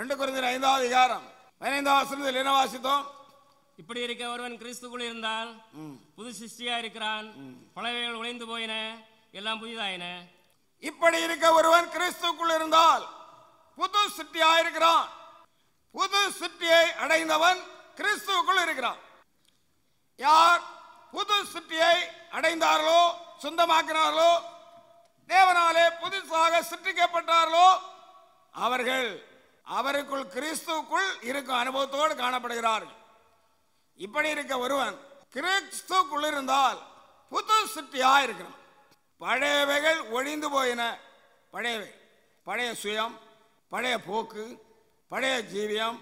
Speaker 1: ரெண்டு குறைந்த ஐந்தாவது அதிகாரம் பதினைந்தாவது என்ன
Speaker 2: வாசித்தோம் இப்படி இருக்க ஒருவன் கிறிஸ்துக்குள் இருந்தால் புது சிஷ்டியா இருக்கிறான் பழையவைகள் உழைந்து போயின எல்லாம் புதிதாயின
Speaker 1: இப்படி இருக்க ஒருவன் கிறிஸ்துக்குள் இருந்தால் புது சிட்டியா இருக்கிறான் புது சிட்டியை அடைந்தவன் கிறிஸ்துக்குள் இருக்கிறான் யார் புது சிட்டியை அடைந்தார்களோ சொந்தமாக்கினார்களோ தேவனாலே புதுசாக சிற்றிக்கப்பட்டார்களோ அவர்கள் அவருக்குள் கிறிஸ்துக்குள் இருக்கும் அனுபவத்தோடு காணப்படுகிறார்கள் இப்படி இருக்க ஒருவன் இருந்தால் புது சிட்டியாக இருக்கணும் பழையவைகள் ஒழிந்து போயின பழையவை பழைய சுயம் பழைய போக்கு பழைய ஜீவியம்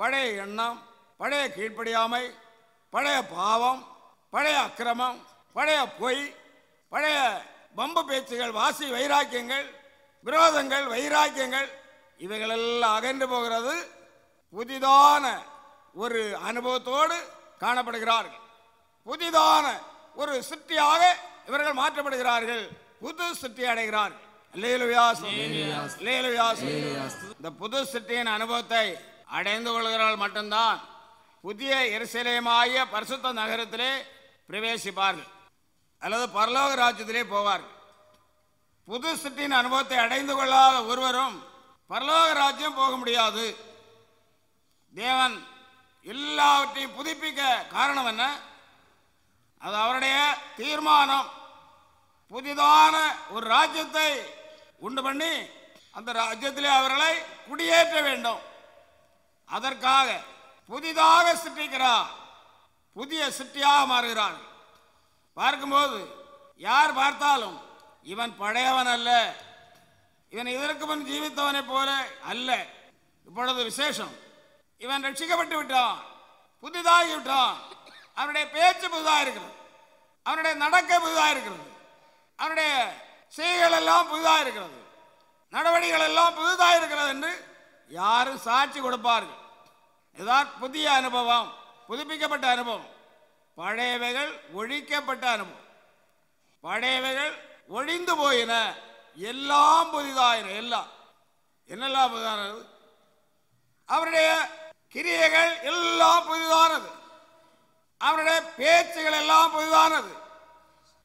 Speaker 1: பழைய எண்ணம் பழைய கீழ்ப்படியாமை பழைய பாவம் பழைய அக்கிரமம் பழைய பொய் பழைய பம்பு பேச்சுகள் வாசி வைராக்கியங்கள் விரோதங்கள் வைராக்கியங்கள் இவைகளெல்லாம் அகன்று போகிறது புதிதான ஒரு அனுபவத்தோடு காணப்படுகிறார்கள் புதிதான ஒரு சிட்டியாக இவர்கள் மாற்றப்படுகிறார்கள் புது சிட்டி அடைகிறார்கள் இந்த புது சிட்டியின் அனுபவத்தை அடைந்து கொள்கிறார்கள் மட்டும்தான் புதிய எரிசலேமாய பரிசுத்த நகரத்திலே பிரவேசிப்பார்கள் அல்லது பரலோக ராஜ்யத்திலே போவார்கள் புது சிட்டியின் அனுபவத்தை அடைந்து கொள்ளாத ஒருவரும் பரலோக ராஜ்யம் போக முடியாது தேவன் எல்லாவற்றையும் புதுப்பிக்க காரணம் என்ன அது அவருடைய தீர்மானம் புதிதான ஒரு ராஜ்யத்தை உண்டு பண்ணி அந்த ராஜ்யத்திலே அவர்களை குடியேற்ற வேண்டும் அதற்காக புதிதாக சிற்றிக்கிறார் புதிய சிட்டியாக மாறுகிறார் பார்க்கும்போது யார் பார்த்தாலும் இவன் பழையவன் அல்ல இவன் இதற்கு முன் ஜீவித்தவனை போல அல்ல இப்பொழுது விசேஷம் இவன் ரட்சிக்கப்பட்டு விட்டான் புதிதாகி விட்டான் அவனுடைய பேச்சு புதிதாக இருக்கிறது அவனுடைய நடக்க புதிதாக இருக்கிறது அவனுடைய செய்கள் எல்லாம் புதிதாக இருக்கிறது நடவடிக்கைகள் எல்லாம் புதிதாக இருக்கிறது என்று யாரும் சாட்சி கொடுப்பார்கள் இதுதான் புதிய அனுபவம் புதுப்பிக்கப்பட்ட அனுபவம் பழையவைகள் ஒழிக்கப்பட்ட அனுபவம் பழையவைகள் ஒழிந்து போயின எல்லாம் புதிதாயின எல்லாம் என்னெல்லாம் புதிதானது அவருடைய கிரியைகள் எல்லாம் புதிதானது அவனுடைய பேச்சுகள் எல்லாம் புதிதானது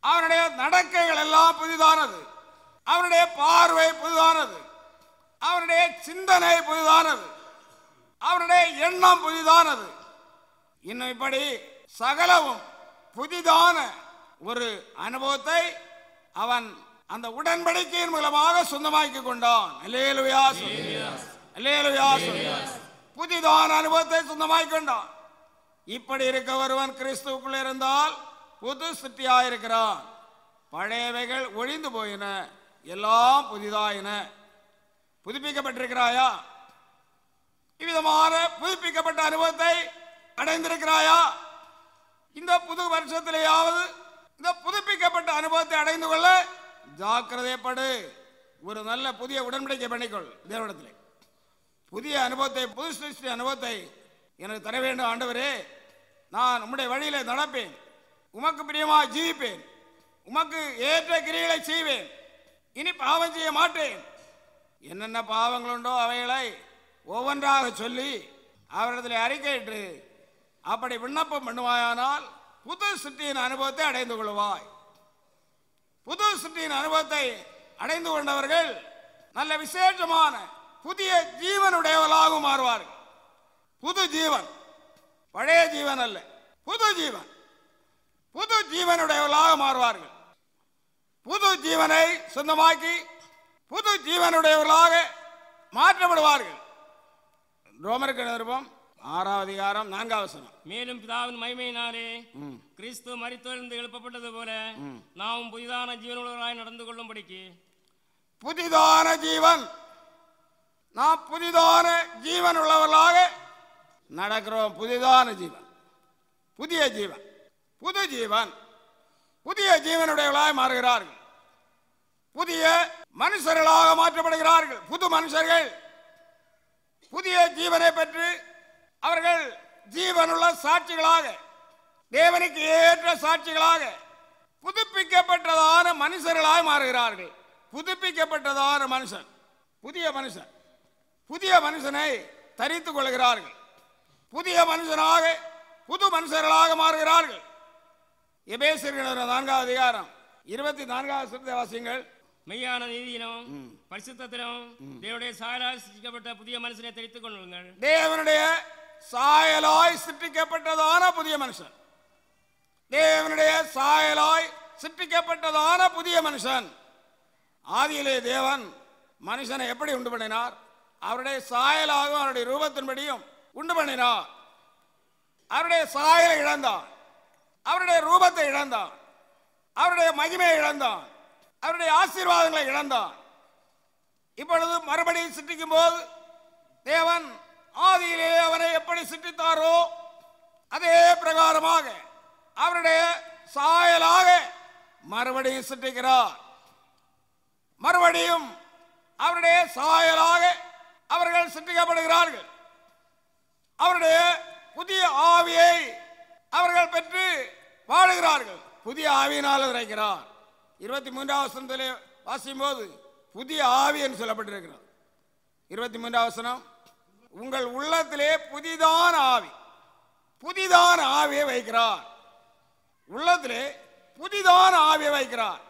Speaker 1: அவனுடைய நடக்கைகள் எல்லாம் புதிதானது அவனுடைய பார்வை புதிதானது அவனுடைய சிந்தனை புதிதானது அவனுடைய எண்ணம் புதிதானது இன்னும் இப்படி சகலவும் புதிதான ஒரு அனுபவத்தை அவன் அந்த உடன்படிக்கையின் மூலமாக சொந்தமாக்கி கொண்டான் அல்லேலுயா அல்லேலுயா புதிதான அனுபவத்தை சொந்தமாய் கொண்டான் இப்படி இருக்க ஒருவன் கிறிஸ்துவுக்குள்ள இருந்தால் புது இருக்கிறான் பழையவைகள் ஒழிந்து போயின எல்லாம் புதிதாயின புதுப்பிக்கப்பட்டிருக்கிறாயா இவ்விதமான புதுப்பிக்கப்பட்ட அனுபவத்தை அடைந்திருக்கிறாயா இந்த புது வருஷத்திலேயாவது இந்த புதுப்பிக்கப்பட்ட அனுபவத்தை அடைந்து கொள்ள ஜாக்கிரதைப்படு ஒரு நல்ல புதிய உடன்படிக்கை பண்ணிக்கொள் நிறுவனத்திலே புதிய அனுபவத்தை புது சிருஷ்டி அனுபவத்தை எனக்கு தர வேண்டும் ஆண்டவரே நான் உம்முடைய வழியில் நடப்பேன் உமக்கு பிரியமாக ஜீவிப்பேன் உமக்கு ஏற்ற கிரிகளை செய்வேன் இனி பாவம் செய்ய மாட்டேன் என்னென்ன பாவங்கள் உண்டோ அவைகளை ஒவ்வொன்றாக சொல்லி அவரிடத்தில் அறிக்கையிட்டு அப்படி விண்ணப்பம் பண்ணுவாயானால் புது சிருஷ்டியின் அனுபவத்தை அடைந்து கொள்வாய் புது சிருஷ்டியின் அனுபவத்தை அடைந்து கொண்டவர்கள் நல்ல விசேஷமான புதிய ஜீவனுடையவளாக மாறுவார்கள் புது ஜீவன் பழைய ஜீவன் அல்ல புது ஜீவன் புது ஜீவனுடையவளாக மாறுவார்கள் புது ஜீவனை சொந்தமாக்கி புது ஜீவனுடையவர்களாக மாற்றப்படுவார்கள் ரோமருக்கு நிருபம் ஆறாம் அதிகாரம்
Speaker 2: நான்காவது மேலும் பிதாவின் மைமையினாலே கிறிஸ்து மறித்தோர்ந்து எழுப்பப்பட்டது போல நாம் புதிதான ஜீவனுள்ளவராய் நடந்து கொள்ளும்படிக்கு
Speaker 1: புதிதான ஜீவன் நான் புதிதான ஜீவன் உள்ளவர்களாக நடக்கிறோம் புதிதான ஜீவன் புதிய ஜீவன் புது ஜீவன் புதிய ஜீவனுடையவர்களாக மாறுகிறார்கள் புதிய மனுஷர்களாக மாற்றப்படுகிறார்கள் புது மனுஷர்கள் புதிய ஜீவனை பெற்று அவர்கள் ஜீவனுள்ள சாட்சிகளாக தேவனுக்கு ஏற்ற சாட்சிகளாக புதுப்பிக்கப்பட்டதான மனுஷர்களாக மாறுகிறார்கள் புதுப்பிக்கப்பட்டதான மனுஷன் புதிய மனுஷன் புதிய மனுஷனை தரித்து கொள்கிறார்கள் புதிய மனுஷனாக புது மனுஷர்களாக மாறுகிறார்கள் எபேசிருக்கிற நான்காவது அதிகாரம்
Speaker 2: இருபத்தி நான்காவது சிறுத்தை வாசியங்கள் மெய்யான நீதியிலும் பரிசுத்திலும் தேவனுடைய சாயலாய் சிருஷ்டிக்கப்பட்ட புதிய மனுஷனை தெரிவித்துக் கொள்ளுங்கள் தேவனுடைய
Speaker 1: சாயலாய் சிருஷ்டிக்கப்பட்டதான புதிய மனுஷன்
Speaker 2: தேவனுடைய சாயலாய்
Speaker 1: சிருஷ்டிக்கப்பட்டதான புதிய மனுஷன் ஆதியிலே தேவன் மனுஷனை எப்படி உண்டு பண்ணினார் அவருடைய சாயலாகவும் அவருடைய ரூபத்தின்படியும் உண்டு பண்ணினார் அவருடைய சாயலை இழந்தான் அவருடைய ரூபத்தை இழந்தான் அவருடைய மகிமையை இழந்தான் அவருடைய ஆசீர்வாதங்களை இழந்தான் இப்பொழுது மறுபடியும் சிட்டிக்கும் போது தேவன் ஆதியிலே அவரை எப்படி சிட்டித்தாரோ அதே பிரகாரமாக அவருடைய சாயலாக மறுபடியும் சிட்டிக்கிறார் மறுபடியும் அவருடைய சாயலாக அவர்கள் சிந்திக்கப்படுகிறார்கள் அவருடைய புதிய ஆவியை அவர்கள் பெற்று வாழுகிறார்கள் புதிய ஆவியினால் இறைக்கிறார் இருபத்தி மூன்றாம் வசனத்தில் வாசிக்கும் போது புதிய ஆவி என்று சொல்லப்பட்டிருக்கிறார் இருபத்தி மூன்றாம் வசனம் உங்கள் உள்ளத்திலே புதிதான ஆவி புதிதான ஆவியை வைக்கிறார் உள்ளத்திலே புதிதான ஆவியை வைக்கிறார்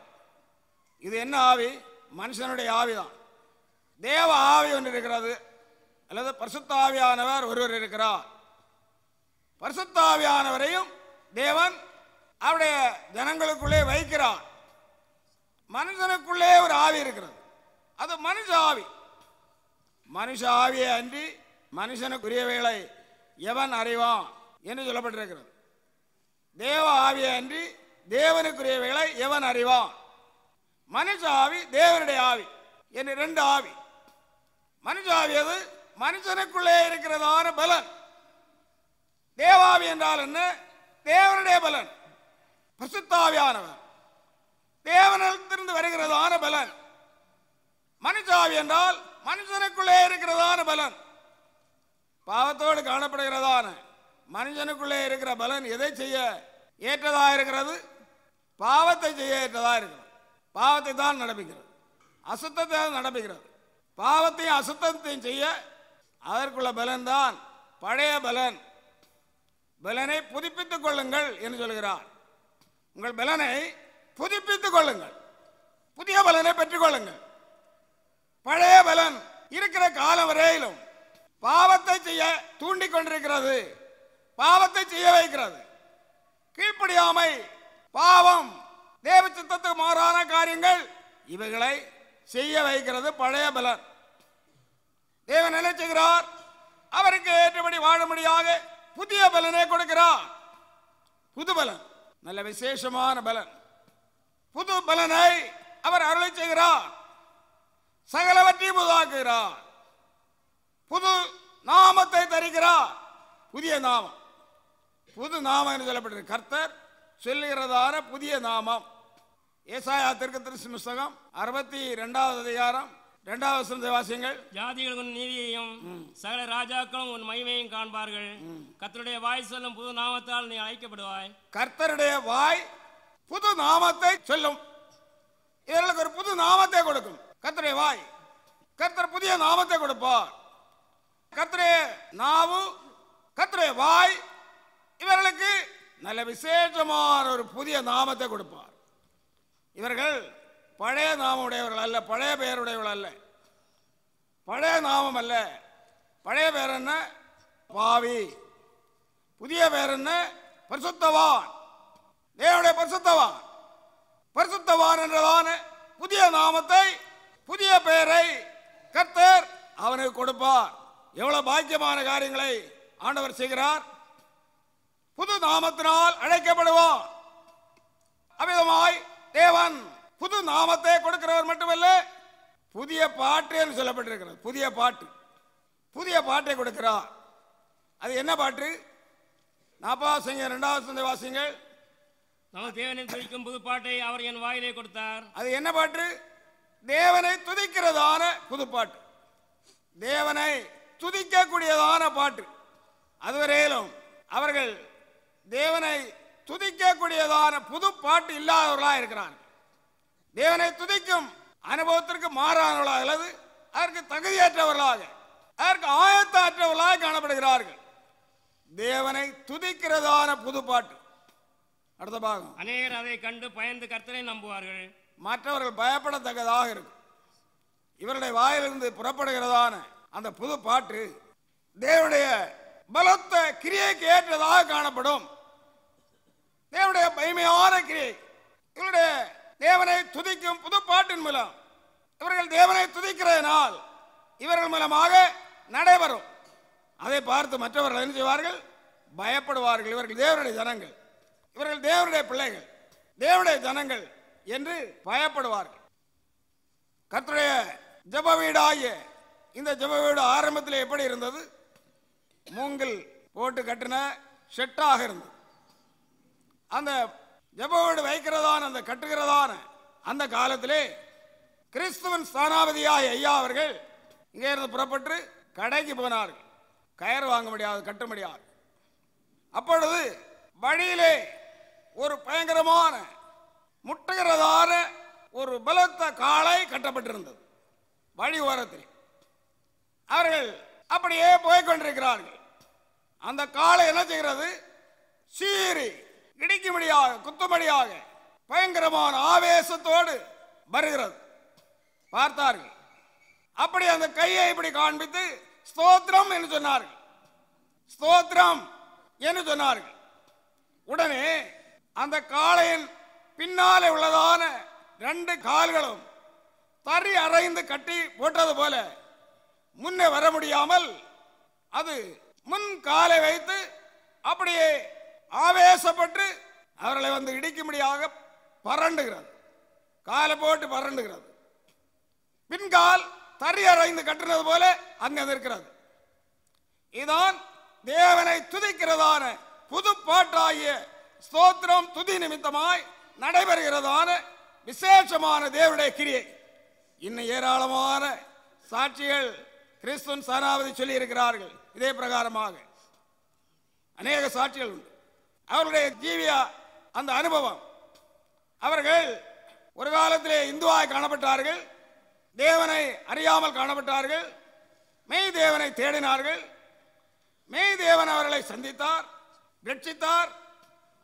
Speaker 1: இது என்ன ஆவி மனுஷனுடைய ஆவிதான் தேவ ஆவி ஒன்று இருக்கிறது அல்லது பரிசுத்தாவியானவர் ஒருவர் இருக்கிறார் பரிசுத்தாவியானவரையும் தேவன் அவருடைய ஜனங்களுக்குள்ளே வைக்கிறார் மனுஷனுக்குள்ளே ஒரு ஆவி இருக்கிறது அது மனுஷ ஆவி மனுஷ ஆவியை அன்றி மனுஷனுக்குரியவைகளை எவன் அறிவான் என்று சொல்லப்பட்டிருக்கிறது தேவ ஆவியை அன்றி தேவனுக்குரியவைகளை எவன் அறிவான் மனுஷ ஆவி தேவனுடைய ஆவி என்று ரெண்டு ஆவி மனுஷாவியது மனுஷனுக்குள்ளே இருக்கிறதான பலன் தேவாவி என்றால் என்ன தேவனுடைய பலன் பிரசித்தாவியானவர் தேவனத்திலிருந்து வருகிறதான பலன் மனுஷாவி என்றால் மனுஷனுக்குள்ளே இருக்கிறதான பலன் பாவத்தோடு காணப்படுகிறதான மனுஷனுக்குள்ளே இருக்கிற பலன் எதை செய்ய ஏற்றதா இருக்கிறது பாவத்தை செய்ய ஏற்றதா இருக்கிறது பாவத்தை தான் நடப்பிக்கிறது அசுத்தத்தை நடப்பிக்கிறது பாவத்தையும் அசுத்தத்தையும் செய்ய அதற்குள்ள பலன்தான் பழைய பலன் பலனை புதுப்பித்துக் கொள்ளுங்கள் என்று சொல்கிறார் உங்கள் பலனை புதுப்பித்துக் கொள்ளுங்கள் புதிய பலனை பெற்றுக்கொள்ளுங்கள் பழைய பலன் இருக்கிற கால வரையிலும் பாவத்தை செய்ய தூண்டிக்கொண்டிருக்கிறது கொண்டிருக்கிறது பாவத்தை செய்ய வைக்கிறது கீழ்ப்படியாமை பாவம் தேவ சித்தத்துக்கு மாறான காரியங்கள் இவைகளை செய்ய வைக்கிறது பழைய பலன் தேவன் நினைச்சுகிறார் அவருக்கு ஏற்றபடி வாழும்படியாக புதிய பலனை கொடுக்கிறார் புது பலன் நல்ல விசேஷமான பலன் புது பலனை அவர் அருளை செய்கிறார் சகலவற்றையும் புதாக்குகிறார் புது நாமத்தை தருகிறார் புதிய நாமம் புது நாமம் என்று சொல்லப்பட்ட கர்த்தர் சொல்லுகிறதான புதிய நாமம் ஏசாயா திருக்க திருச்சி புஸ்தகம் அறுபத்தி ரெண்டாவது அதிகாரம்
Speaker 2: நீதியையும் ராஜாக்களும் உன் காண்பார்கள் கர்த்தருடைய வாய் சொல்லும் புது நாமத்தால் நீ அழைக்கப்படுவாய்
Speaker 1: கர்த்தருடைய வாய் புது நாமத்தை சொல்லும் இவர்களுக்கு ஒரு புது நாமத்தை கொடுக்கும் வாய் கர்த்தர் புதிய நாமத்தை கொடுப்பார் கர்த்தரே நாவு வாய் இவர்களுக்கு நல்ல விசேஷமான ஒரு புதிய நாமத்தை கொடுப்பார் இவர்கள் பழைய நாமுடையவர்கள் அல்ல பழைய பெயருடையவர்கள் அல்ல பழைய நாமம் அல்ல பழைய பேர் என்ன பாவி புதிய பேர் என்ன பரிசுத்தவான் தேவனுடைய பரிசுத்தவான் பரிசுத்தவான் என்றதான புதிய நாமத்தை புதிய பெயரை கர்த்தர் அவனுக்கு கொடுப்பார் எவ்வளவு பாக்கியமான காரியங்களை ஆண்டவர் செய்கிறார் புது நாமத்தினால் அழைக்கப்படுவான் அமிதமாய் தேவன் புது நாமத்தை கொடுக்கிறவர் மட்டுமல்ல புதிய பாட்டு என்று சொல்லப்பட்டிருக்கிறது புதிய பாட்டு புதிய பாட்டை கொடுக்கிறார் அது என்ன பாட்டு நாப்பாசங்க இரண்டாவது சந்தை வாசிங்கள் நமது தேவனை துதிக்கும் புதுப்பாட்டை அவர் என்
Speaker 2: வாயிலே கொடுத்தார்
Speaker 1: அது என்ன பாட்டு தேவனை துதிக்கிறதான புதுப்பாட்டு தேவனை துதிக்கக்கூடியதான பாட்டு அதுவரையிலும் அவர்கள் தேவனை துதிக்கக்கூடியதான புது பாட்டு இல்லாதவர்களாக இருக்கிறார்கள் தேவனை துதிக்கும் அனுபவத்திற்கு மாறானவர்களாக அல்லது அதற்கு தகுதியற்றவர்களாக அதற்கு ஆயத்தாற்றவர்களாக காணப்படுகிறார்கள் தேவனை துதிக்கிறதான புது பாட்டு அடுத்த பாகம் அநேகர்
Speaker 2: அதை கண்டு பயந்து கர்த்தனை நம்புவார்கள்
Speaker 1: மற்றவர்கள் பயப்படத்தக்கதாக இருக்கும் இவருடைய வாயிலிருந்து புறப்படுகிறதான அந்த புது பாட்டு தேவனுடைய பலத்த கிரியைக்கு ஏற்றதாக காணப்படும் தேவனுடைய பயமையான கிரியை இவருடைய தேவனை துதிக்கும் புதுப்பாட்டின் மூலம் இவர்கள் தேவனை துதிக்கிறதனால் இவர்கள் மூலமாக நடைபெறும் அதை பார்த்து மற்றவர்கள் என்ன செய்வார்கள் பயப்படுவார்கள் இவர்கள் தேவனுடைய ஜனங்கள் இவர்கள் தேவனுடைய பிள்ளைகள் தேவனுடைய ஜனங்கள் என்று பயப்படுவார்கள் கத்துடைய ஜப வீடாகிய இந்த ஜப வீடு ஆரம்பத்தில் எப்படி இருந்தது மூங்கில் போட்டு கட்டின ஷெட்டாக இருந்தது அந்த ஜபவோடு வைக்கிறதான அந்த கட்டுகிறதான அந்த காலத்திலே கிறிஸ்துவன் ஸ்தானாபதியாக ஐயா அவர்கள் இங்கே இருந்து புறப்பட்டு கடைக்கு போனார்கள் கயர் வாங்க முடியாது கட்ட முடியாது அப்பொழுது வழியிலே ஒரு பயங்கரமான முட்டுகிறதான ஒரு பலத்த காளை கட்டப்பட்டிருந்தது வழி ஓரத்தில் அவர்கள் அப்படியே போய்கொண்டிருக்கிறார்கள் அந்த காளை என்ன செய்கிறது சீறி இடிக்கும்படியாக குத்தும்படியாக பயங்கரமான ஆவேசத்தோடு வருகிறது பார்த்தார்கள் அப்படி அந்த கையை இப்படி காண்பித்து ஸ்தோத்திரம் என்று சொன்னார்கள் ஸ்தோத்திரம் என்று சொன்னார்கள் உடனே அந்த காளையின் பின்னாலே உள்ளதான ரெண்டு கால்களும் தறி அரைந்து கட்டி போட்டது போல முன்னே வர முடியாமல் அது முன் காலை வைத்து அப்படியே ஆவேசப்பட்டு அவர்களை வந்து இடிக்கும்படியாக பரண்டுகிறது காலை போட்டு பரண்டுகிறது பின்கால் தறி அறைந்து கட்டுறது போல அங்கே நிற்கிறது இதான் தேவனை துதிக்கிறதான புது பாட்டாகிய ஸ்தோத்திரம் துதி நிமித்தமாய் நடைபெறுகிறதான விசேஷமான தேவனுடைய கிரியை இன்னும் ஏராளமான சாட்சிகள் கிறிஸ்துவன் சனாவதி சொல்லி இருக்கிறார்கள் இதே பிரகாரமாக அநேக சாட்சிகள் உண்டு அவருடைய ஜீவிய அந்த அனுபவம் அவர்கள் ஒரு காலத்திலே இந்துவாய் காணப்பட்டார்கள் தேவனை அறியாமல் காணப்பட்டார்கள் மெய் தேவனை தேடினார்கள் மெய் தேவன் அவர்களை சந்தித்தார் ரட்சித்தார்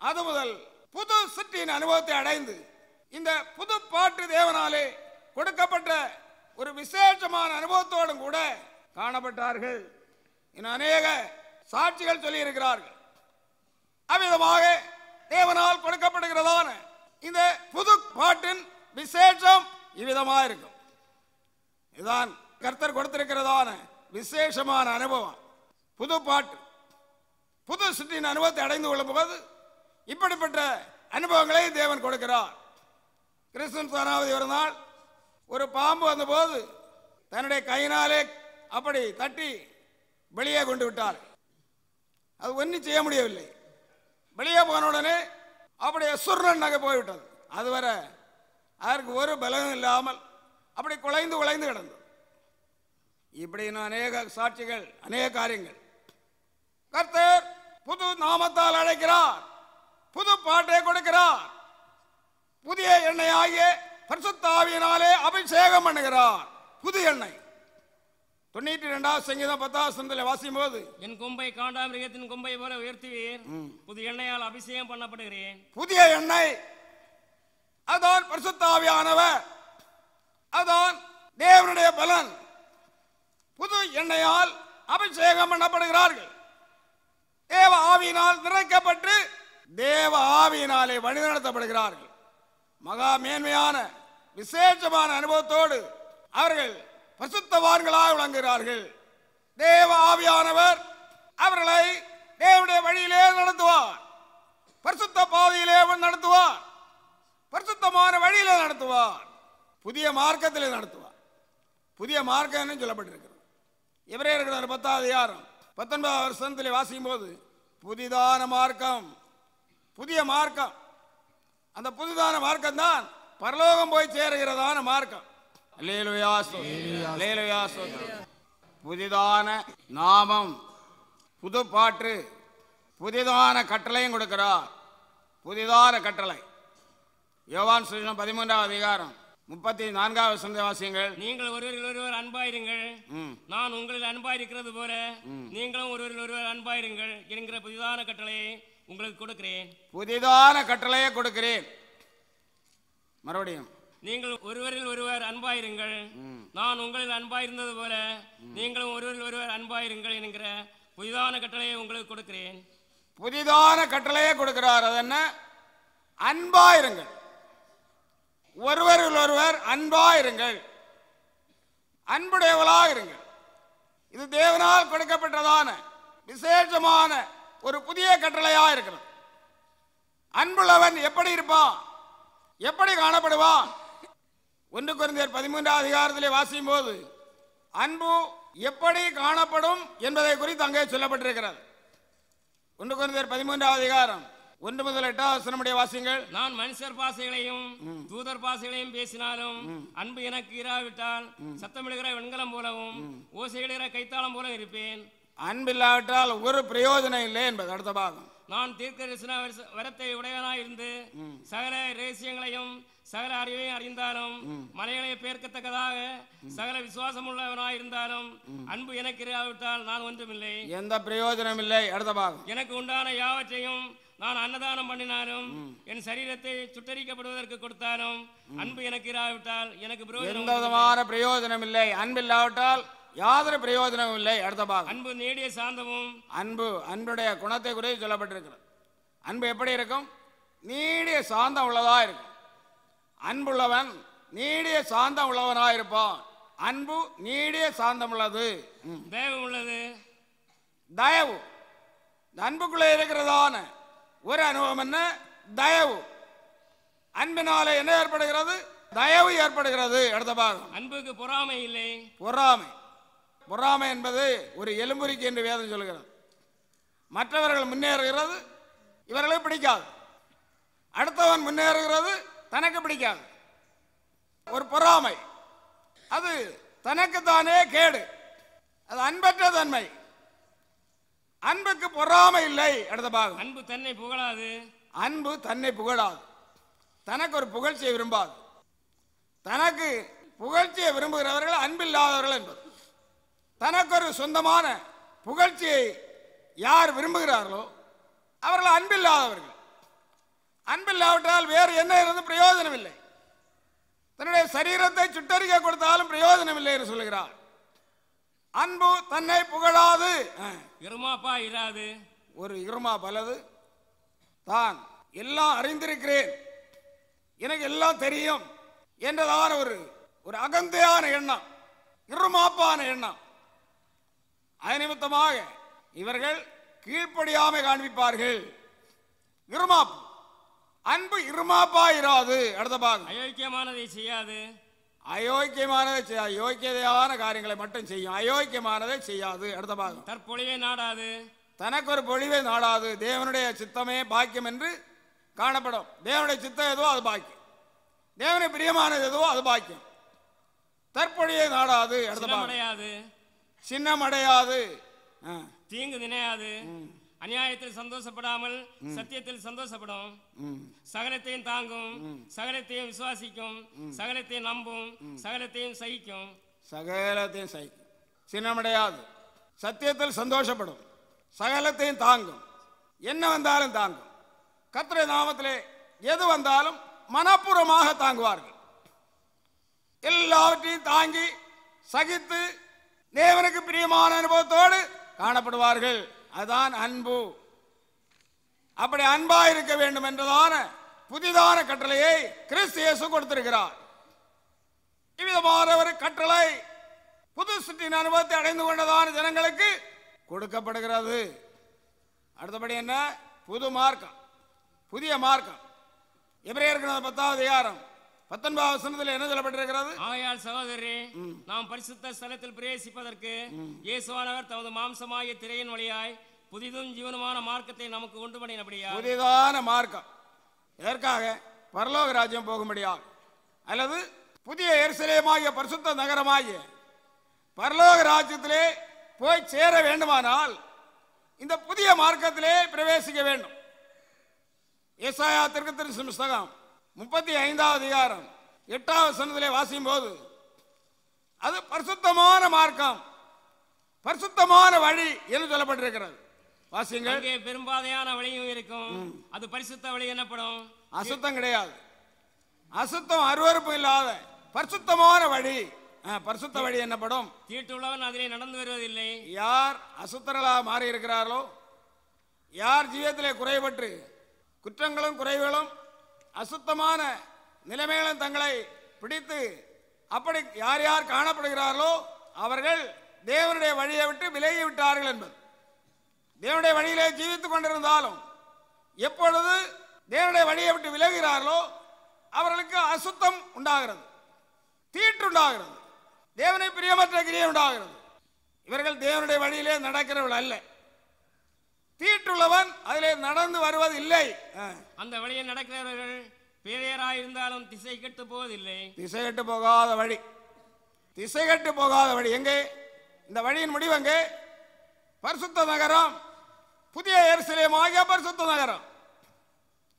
Speaker 1: அது முதல் புது சுற்றின் அனுபவத்தை அடைந்து இந்த புது பாட்டு தேவனாலே கொடுக்கப்பட்ட ஒரு விசேஷமான அனுபவத்தோடும் கூட காணப்பட்டார்கள் இன்னும் அநேக சாட்சிகள் சொல்லியிருக்கிறார்கள் அவ்விதமாக தேவனால் கொடுக்கப்படுகிறதான இந்த புது பாட்டின் விசேஷம் இவ்விதமா இருக்கும் இதுதான் கர்த்தர் கொடுத்திருக்கிறதான விசேஷமான அனுபவம் புது பாட்டு புது சுற்றின் அனுபவத்தை அடைந்து கொள்ளும் போது இப்படிப்பட்ட அனுபவங்களை தேவன் கொடுக்கிறார் கிறிஸ்தன் தானாவது ஒரு நாள் ஒரு பாம்பு வந்தபோது தன்னுடைய கையினாலே அப்படி தட்டி வெளியே கொண்டு விட்டார் அது ஒன்றும் செய்ய முடியவில்லை வெளியே போன உடனே அப்படியே சுர்ணன் நகை போய்விட்டது அதுவரை அதற்கு ஒரு பலனும் இல்லாமல் அப்படி குலைந்து குலைந்து கிடந்தது இப்படின்னு அநேக சாட்சிகள் அநேக காரியங்கள் கர்த்தர் புது நாமத்தால் அழைக்கிறார் புது பாட்டை கொடுக்கிறார் புதிய எண்ணெய் ஆகிய பரிசுத்தாவியினாலே அபிஷேகம் பண்ணுகிறார் புது எண்ணெய் தொண்ணூற்றி ரெண்டாவது சங்கீதம் பத்தாவது
Speaker 2: வாசிக்கும் போது என் கும்பை காண்டாமிருகத்தின் கும்பை போல உயர்த்துவீர் புது எண்ணெயால் அபிஷேகம் பண்ணப்படுகிறேன்
Speaker 1: புதிய எண்ணெய் அதான் பரிசுத்தாவியானவர் அதான் தேவனுடைய பலன் புது எண்ணெயால் அபிஷேகம் பண்ணப்படுகிறார்கள் தேவ ஆவியினால் நிறைக்கப்பட்டு தேவ ஆவியினாலே வழிநடத்தப்படுகிறார்கள் மகா மேன்மையான விசேஷமான அனுபவத்தோடு அவர்கள் பசுத்தவான்களாக விளங்குகிறார்கள் தேவ ஆவியானவர் அவர்களை தேவனுடைய வழியிலே நடத்துவார் பரிசுத்த பாதையிலே நடத்துவார் பரிசுத்தமான வழியிலே நடத்துவார் புதிய மார்க்கத்திலே நடத்துவார் புதிய மார்க்கம்னு சொல்லப்பட்டிருக்கிறது இவரே இருக்கிறார் பத்தாவது யாரும் பத்தொன்பதாவது வருஷத்தில் வாசிக்கும் போது புதிதான மார்க்கம் புதிய மார்க்கம் அந்த புதிதான மார்க்கம் தான் பரலோகம் போய் சேருகிறதான மார்க்கம் புதிதான நாமம் புது பாட்டு புதிதான கட்டளையும் கொடுக்கிறார் புதிதான கட்டளை யோவான் சுஜனம்
Speaker 2: பதிமூன்றாவது அதிகாரம் முப்பத்தி நான்காவது சந்தவாசியங்கள் நீங்கள் ஒருவரில் ஒருவர் அன்பாயிருங்கள் நான் உங்களில் அன்பாயிருக்கிறது போல நீங்களும் ஒருவரில் ஒருவர் அன்பாயிருங்கள் என்கிற புதிதான கட்டளையை உங்களுக்கு கொடுக்கிறேன்
Speaker 1: புதிதான கட்டளையை கொடுக்கிறேன் மறுபடியும்
Speaker 2: நீங்கள் ஒருவரில் ஒருவர் அன்பாயிருங்கள் நான் உங்களில் அன்பாயிருந்தது போல நீங்களும் ஒருவரில் ஒருவர் அன்பாயிருங்கள் என்கிற புதிதான கட்டளையை உங்களுக்கு கொடுக்கிறேன்
Speaker 1: புதிதான கட்டளையே கொடுக்கிறார் அது என்ன அன்பாயிருங்கள் ஒருவரில் ஒருவர் அன்பாயிருங்கள் அன்புடையவளாக இருங்கள் இது தேவனால் கொடுக்கப்பட்டதான விசேஷமான ஒரு புதிய கட்டளையா இருக்கிறது அன்புள்ளவன் எப்படி இருப்பான் எப்படி காணப்படுவான் ஒன்று குறைந்தர் பதிமூன்றாம் அதிகாரத்திலே வாசிக்கும் போது அன்பு எப்படி காணப்படும் என்பதை குறித்து அங்கே சொல்லப்பட்டிருக்கிறது ஒன்று குறைந்தர் பதிமூன்றாம் அதிகாரம்
Speaker 2: ஒன்று முதல் எட்டாவது நம்முடைய வாசியங்கள் நான் மனுஷர் பாசைகளையும் தூதர் பாசைகளையும் பேசினாலும் அன்பு எனக்கு இராவிட்டால் சத்தமிடுகிற வெண்கலம் போலவும் ஓசையிடுகிற கைத்தாளம் போல இருப்பேன்
Speaker 1: அன்பு இல்லாவிட்டால் ஒரு பிரயோஜனம் இல்லை என்பது அடுத்த பாகம்
Speaker 2: நான் தீர்க்க வரத்தை உடையவனாயிருந்து சகல ரகசியங்களையும் சகல அறிவையும் அறிந்தாலும் மலைகளை பேர்க்கத்தக்கதாக சகல விசுவாசம் இருந்தாலும் அன்பு எனக்கு இல்லாவிட்டால் நான் ஒன்றுமில்லை எந்த பிரயோஜனம் இல்லை அடுத்த எனக்கு உண்டான யாவற்றையும் நான் அன்னதானம் பண்ணினாலும் என் சரீரத்தை சுட்டரிக்கப்படுவதற்கு கொடுத்தாலும் அன்பு எனக்கு இராவிட்டால் எனக்கு பிரயோஜனம்
Speaker 1: பிரயோஜனம் இல்லை அன்பு இல்லாவிட்டால் யாதொரு பிரயோஜனமும் இல்லை அடுத்த பாகம் அன்பு நீடிய சாந்தமும் அன்பு அன்புடைய குணத்தை குறித்து சொல்லப்பட்டிருக்கிறது அன்பு எப்படி இருக்கும் நீடிய சாந்தம் உள்ளதா இருக்கும் அன்புள்ளவன் நீடிய சாந்தம் உள்ளவனா இருப்பான் அன்பு நீடிய சாந்தம் உள்ளது தயவு உள்ளது தயவு அன்புக்குள்ள இருக்கிறதான ஒரு அனுபவம் என்ன தயவு அன்பினால என்ன ஏற்படுகிறது தயவு ஏற்படுகிறது அடுத்த பாகம் அன்புக்கு பொறாமை இல்லை பொறாமை பொறாமை என்பது ஒரு எலும்புரிக்கு என்று வேதம் சொல்கிறார் மற்றவர்கள் முன்னேறுகிறது இவர்களை பிடிக்காது அடுத்தவன் முன்னேறுகிறது தனக்கு பிடிக்காது ஒரு பொறாமை அது தனக்குத்தானே கேடு அது அன்பற்ற தன்மை அன்புக்கு பொறாமை இல்லை அடுத்த பாகம் அன்பு தன்னை புகழாது அன்பு தன்னை புகழாது தனக்கு ஒரு புகழ்ச்சியை விரும்பாது தனக்கு புகழ்ச்சியை விரும்புகிறவர்கள் அன்பில்லாதவர்கள் என்பது தனக்கொரு சொந்தமான புகழ்ச்சியை யார் விரும்புகிறார்களோ அவர்கள் அன்பில்லாதவர்கள் அன்பில்லாவிட்டால் வேறு என்ன இருந்து பிரயோஜனம் இல்லை தன்னுடைய சரீரத்தை சுட்டறிக்க கொடுத்தாலும் பிரயோஜனம் இல்லை என்று சொல்கிறார் அன்பு தன்னை புகழாது இருமாப்பா இராது ஒரு இருமா பலது தான் எல்லாம் அறிந்திருக்கிறேன் எனக்கு எல்லாம் தெரியும் என்றதான ஒரு ஒரு அகந்தையான எண்ணம் இருமாப்பான எண்ணம் அது நிமித்தமாக இவர்கள் கீழ்ப்படியாமை காண்பிப்பார்கள் இருமாப்பு அன்பு இருமாப்பா இராது அடுத்த பாகம்
Speaker 2: அயோக்கியமானதை செய்யாது
Speaker 1: அயோக்கியமானதை செய்யாது யோக்கியதையான காரியங்களை மட்டும் செய்யும் அயோக்கியமானதை செய்யாது அடுத்த பாகம் தற்பொழிவை நாடாது தனக்கு ஒரு பொழிவை நாடாது தேவனுடைய சித்தமே பாக்கியம் என்று காணப்படும் தேவனுடைய சித்தம் எதுவோ அது பாக்கியம் தேவனுடைய பிரியமானது எதுவோ அது பாக்கியம் தற்பொழியை நாடாது அடுத்த
Speaker 2: பாகம் சின்னமடையாது தீங்கு நினையாது அநியாயத்தில் சந்தோஷப்படாமல் சத்தியத்தில் சந்தோஷப்படும் சகலத்தையும் தாங்கும் சகலத்தையும் விசுவாசிக்கும் சகலத்தையும் நம்பும் சகலத்தையும் சகிக்கும்
Speaker 1: சகலத்தையும் சகிக்கும் சின்னமடையாது சத்தியத்தில் சந்தோஷப்படும் சகலத்தையும் தாங்கும் என்ன வந்தாலும் தாங்கும் கத்திர நாமத்திலே எது வந்தாலும் மனப்பூர்வமாக தாங்குவார்கள் எல்லாவற்றையும் தாங்கி சகித்து தேவனுக்கு பிரியமான அனுபவத்தோடு காணப்படுவார்கள் அதுதான் அன்பு அப்படி அன்பா இருக்க வேண்டும் என்றதான புதிதான கட்டளையை கிறிஸ்து இயேசு கொடுத்திருக்கிறார் இவ்விதமான ஒரு கட்டளை புது சுற்றின் அனுபவத்தை அடைந்து கொண்டதான ஜனங்களுக்கு கொடுக்கப்படுகிறது அடுத்தபடி என்ன புது மார்க்கம் புதிய மார்க்கம் இருக்கிறது பத்தாவது அதிகாரம்
Speaker 2: பத்தொன்பதாவது வசனத்தில் என்ன சொல்லப்பட்டிருக்கிறது ஆகையால் சகோதரி நாம் பரிசுத்த ஸ்தலத்தில் பிரவேசிப்பதற்கு இயேசுவானவர் தமது மாம்சமாய திரையின் வழியாய் புதிதும் ஜீவனமான மார்க்கத்தை நமக்கு கொண்டு பண்ணினபடியா புதிதான
Speaker 1: மார்க்கம் இதற்காக பரலோக ராஜ்யம் போகும்படியாக அல்லது புதிய எரிசலயமாகிய பரிசுத்த நகரமாகிய பரலோக ராஜ்யத்திலே போய் சேர வேண்டுமானால் இந்த புதிய மார்க்கத்திலே பிரவேசிக்க வேண்டும் ஏசாயா திருக்கத்தின் புஸ்தகம் முப்பத்தி ஐந்தாவது அதிகாரம் எட்டாவது சனத்திலே வாசிக்கும் போது அது பரிசுத்தமான மார்க்கம் பரிசுத்தமான வழி என்று சொல்லப்பட்டிருக்கிறது வாசியுங்கள் அங்கே பெரும்பாதையான வழியும்
Speaker 2: இருக்கும் அது பரிசுத்த வழி என்னப்படும்
Speaker 1: அசுத்தம் கிடையாது அசுத்தம் அருவறுப்பு இல்லாத பரிசுத்தமான வழி பரிசுத்த வழி என்னப்படும்
Speaker 2: தீட்டுள்ளவன் அதிலே
Speaker 1: நடந்து வருவதில்லை யார் அசுத்தர்களாக மாறி இருக்கிறார்களோ யார் ஜீவத்திலே குறைபற்று குற்றங்களும் குறைகளும் அசுத்தமான நிலைமைகளும் தங்களை பிடித்து அப்படி யார் யார் காணப்படுகிறார்களோ அவர்கள் தேவனுடைய வழியை விட்டு விலகி விட்டார்கள் என்பது தேவனுடைய வழியிலே ஜீவித்துக் கொண்டிருந்தாலும் எப்பொழுது தேவனுடைய வழியை விட்டு விலகிறார்களோ அவர்களுக்கு அசுத்தம் உண்டாகிறது தீட்டு உண்டாகிறது தேவனை பிரியமற்ற கிரியை உண்டாகிறது இவர்கள் தேவனுடைய வழியிலே நடக்கிறவர்கள் அல்ல தீட்டுள்ளவன் அதிலே நடந்து வருவது இல்லை
Speaker 2: அந்த வழியில் நடக்கிறவர்கள் பேரையராயிருந்தாலும் திசை கெட்டு போவதில்லை
Speaker 1: திசை கட்டு போகாத வழி திசை கட்டு போகாத வழி எங்கே இந்த வழியின் முடிவு எங்கே பரிசுத்த நகரம் புதிய எருசலேம் ஆகிய பரிசுத்த நகரம்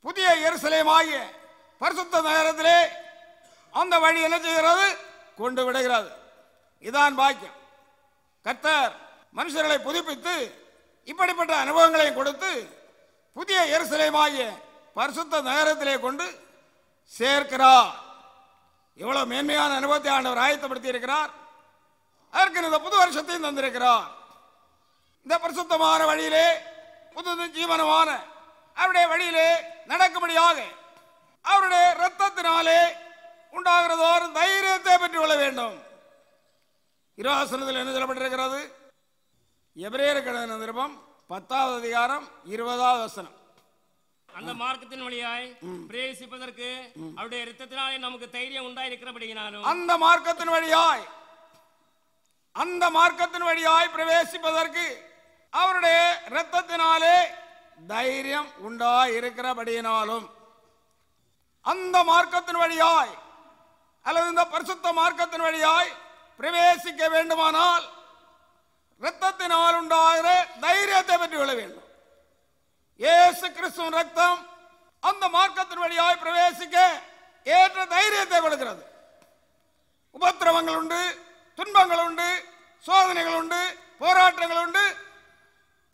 Speaker 1: புதிய எருசலேம் ஆகிய பரிசுத்த நகரத்திலே அந்த வழி என்ன செய்கிறது கொண்டு விடுகிறது இதான் பாக்கியம் கத்தர் மனுஷர்களை புதுப்பித்து இப்படிப்பட்ட அனுபவங்களை கொடுத்து புதிய எரிசிலைமாகிய பரிசுத்த நகரத்திலே கொண்டு சேர்க்கிறார் இவ்வளவு மேன்மையான அனுபவத்தை ஆண்டவர் ஆயத்தப்படுத்தி இருக்கிறார் அதற்கு இந்த புது வருஷத்தையும் தந்திருக்கிறார் இந்த பரிசுத்தமான வழியிலே புது ஜீவனமான அவருடைய வழியிலே நடக்கும்படியாக அவருடைய ரத்தத்தினாலே உண்டாகிறதோ தைரியத்தை பெற்றுக் கொள்ள வேண்டும் இருவாசனத்தில் என்ன சொல்லப்பட்டிருக்கிறது எபிரேயர் கடன நிருபம் பத்தாவது அதிகாரம் இருபதாவது வசனம்
Speaker 2: அந்த மார்க்கத்தின் வழியாய் பிரவேசிப்பதற்கு அவருடைய ரத்தத்தினாலே நமக்கு தைரியம் உண்டாய் இருக்கிறபடியினாலும் அந்த மார்க்கத்தின்
Speaker 1: வழியாய் அந்த மார்க்கத்தின் வழியாய் பிரவேசிப்பதற்கு அவருடைய ரத்தத்தினாலே தைரியம் உண்டாய் இருக்கிறபடியினாலும் அந்த மார்க்கத்தின் வழியாய் அல்லது இந்த பரிசுத்த மார்க்கத்தின் வழியாய் பிரவேசிக்க வேண்டுமானால் ரத்தத்தினால் உண்டாகிற தைரியத்தை பெற்றுக்கொள்ள வேண்டும் ஏசு கிறிஸ்துவ ரத்தம் அந்த மார்க்கத்தின் வழியாக பிரவேசிக்க ஏற்ற தைரியத்தை கொடுக்கிறது உபத்திரவங்கள் உண்டு துன்பங்கள் உண்டு சோதனைகள் உண்டு போராட்டங்கள் உண்டு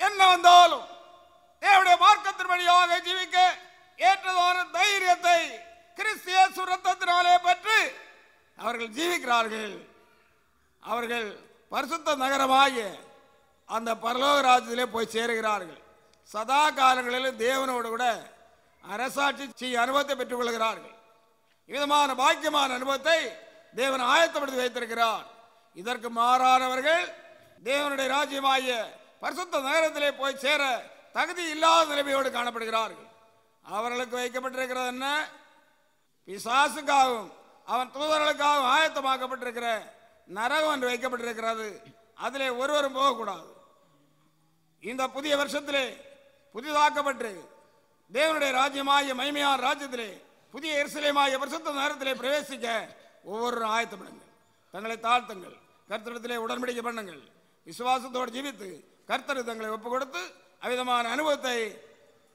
Speaker 1: என்ன வந்தாலும் தேவடைய மார்க்கத்தின் வழியாக ஜீவிக்க ஏற்றதான தைரியத்தை கிறிஸ்திய சுரத்தினாலே பற்றி அவர்கள் ஜீவிக்கிறார்கள் அவர்கள் பரிசுத்த நகரமாகிய அந்த பரலோக ராஜ்யத்திலே போய் சேருகிறார்கள் சதா காலங்களிலும் தேவனோடு கூட அரசாட்சி செய்ய அனுபவத்தை பெற்றுக்கொள்கிறார்கள் விதமான பாக்கியமான அனுபவத்தை தேவன் ஆயத்தப்படுத்தி வைத்திருக்கிறார் இதற்கு மாறானவர்கள் தேவனுடைய ராஜ்யமாகிய பரிசுத்த நகரத்திலே போய் சேர தகுதி இல்லாத நிலைமையோடு காணப்படுகிறார்கள் அவர்களுக்கு வைக்கப்பட்டிருக்கிறது என்ன பிசாசுக்காகவும் அவன் தூதர்களுக்காகவும் ஆயத்தமாக்கப்பட்டிருக்கிற நரகம் என்று வைக்கப்பட்டிருக்கிறது அதில் ஒருவரும் போகக்கூடாது இந்த புதிய வருஷத்திலே புதிதாக்கப்பட்டு தேவனுடைய ராஜ்யமாகிய மைமையான ராஜ்யத்திலே புதிய எரிசலையமாகிய வருஷத்த நேரத்திலே பிரவேசிக்க ஒவ்வொரு ஆயத்த பண்ணுங்கள் தங்களை தாழ்த்துங்கள் கர்த்தரிடத்திலே உடன்படிக்கை பண்ணுங்கள் விசுவாசத்தோடு ஜீவித்து கர்த்தர் தங்களை ஒப்பு கொடுத்து அவிதமான அனுபவத்தை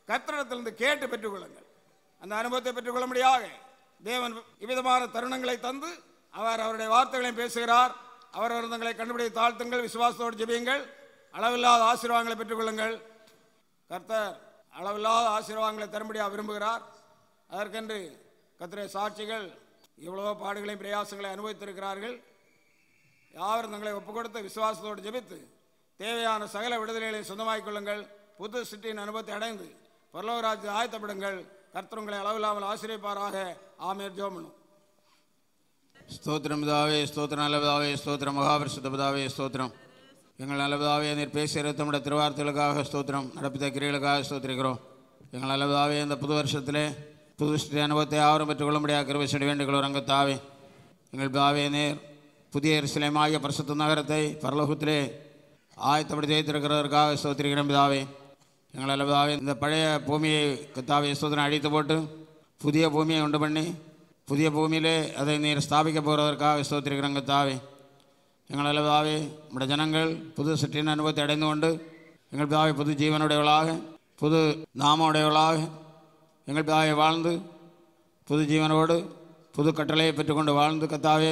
Speaker 1: கர்த்தரிடத்திலிருந்து கேட்டு பெற்றுக்கொள்ளுங்கள் அந்த அனுபவத்தை பெற்றுக்கொள்ள முடியாத தேவன் இவ்விதமான தருணங்களை தந்து அவர் அவருடைய வார்த்தைகளையும் பேசுகிறார் அவர் வருந்தங்களை கண்டுபிடி தாழ்த்துங்கள் விசுவாசத்தோடு ஜெபியுங்கள் அளவில்லாத ஆசீர்வாதங்களை பெற்றுக்கொள்ளுங்கள் கர்த்தர் அளவில்லாத ஆசீர்வாதங்களை தரும்படியாக விரும்புகிறார் அதற்கென்று கர்த்தருடைய சாட்சிகள் இவ்வளவோ பாடுகளையும் பிரயாசங்களை அனுபவித்திருக்கிறார்கள் யாவரும் தங்களை ஒப்புக் கொடுத்து விசுவாசத்தோடு ஜெபித்து தேவையான சகல விடுதலைகளையும் சொந்தமாக கொள்ளுங்கள் புது சிட்டியின் அனுபவத்தை அடைந்து பரலோகராஜ் ஆயத்தப்படுங்கள் கர்த்தர் உங்களை அளவில்லாமல் ஆசிரியப்பாராக ஆமேர் ஜோமனும் ஸ்தோத்திரம் பிதாவே ஸ்தோத்திரம் நல்லபிதாவே ஸ்தோத்திரம் மகாபரிசுத்த பிதாவே ஸ்தோத்திரம் எங்கள் நல்லபிதாவே நீர் பேசுகிற தம்முடைய திருவார்த்தைகளுக்காக ஸ்தோத்திரம் நடப்பித்த கிரிகளுக்காக ஸ்தோத்திரிக்கிறோம் எங்கள் நல்லபிதாவே இந்த புது வருஷத்தில் புது அனுபவத்தை ஆவரம் பெற்றுக் கொள்ள முடியாத கிருவை செடி வேண்டுகிற ரங்கத்தாவே எங்கள் பிதாவே நீர் புதிய சிலைமாகிய பிரசத்த நகரத்தை பரலோகத்திலே ஆயத்தப்படி ஜெயித்திருக்கிறதற்காக ஸ்தோத்திரிக்கிறோம் பிதாவே எங்கள் நல்லபிதாவே இந்த பழைய பூமியை கத்தாவை ஸ்தோத்திரம் அழித்து போட்டு புதிய பூமியை உண்டு பண்ணி പുതിയ போகிறதற்காக விசோத்திருக்கிறாங்க தாவே எங்கள் സ്തോത്രികരംഗ താവേ ഞങ്ങളല്ലാവേ നമ്മുടെ ജനങ്ങൾ പുതു സൃഷ്ടിയുടെ അനുഭവത്തെ അടയുന്നുകൊണ്ട് ഞങ്ങൾ புது പുതു ജീവനുടയവളാക புது നാമമുടയവളാക எங்கள் பிதாவை வாழ்ந்து புது ஜீவனோடு புது கட்டளையை பெற்றுக்கொண்டு வாழ்ந்து கத்தாவே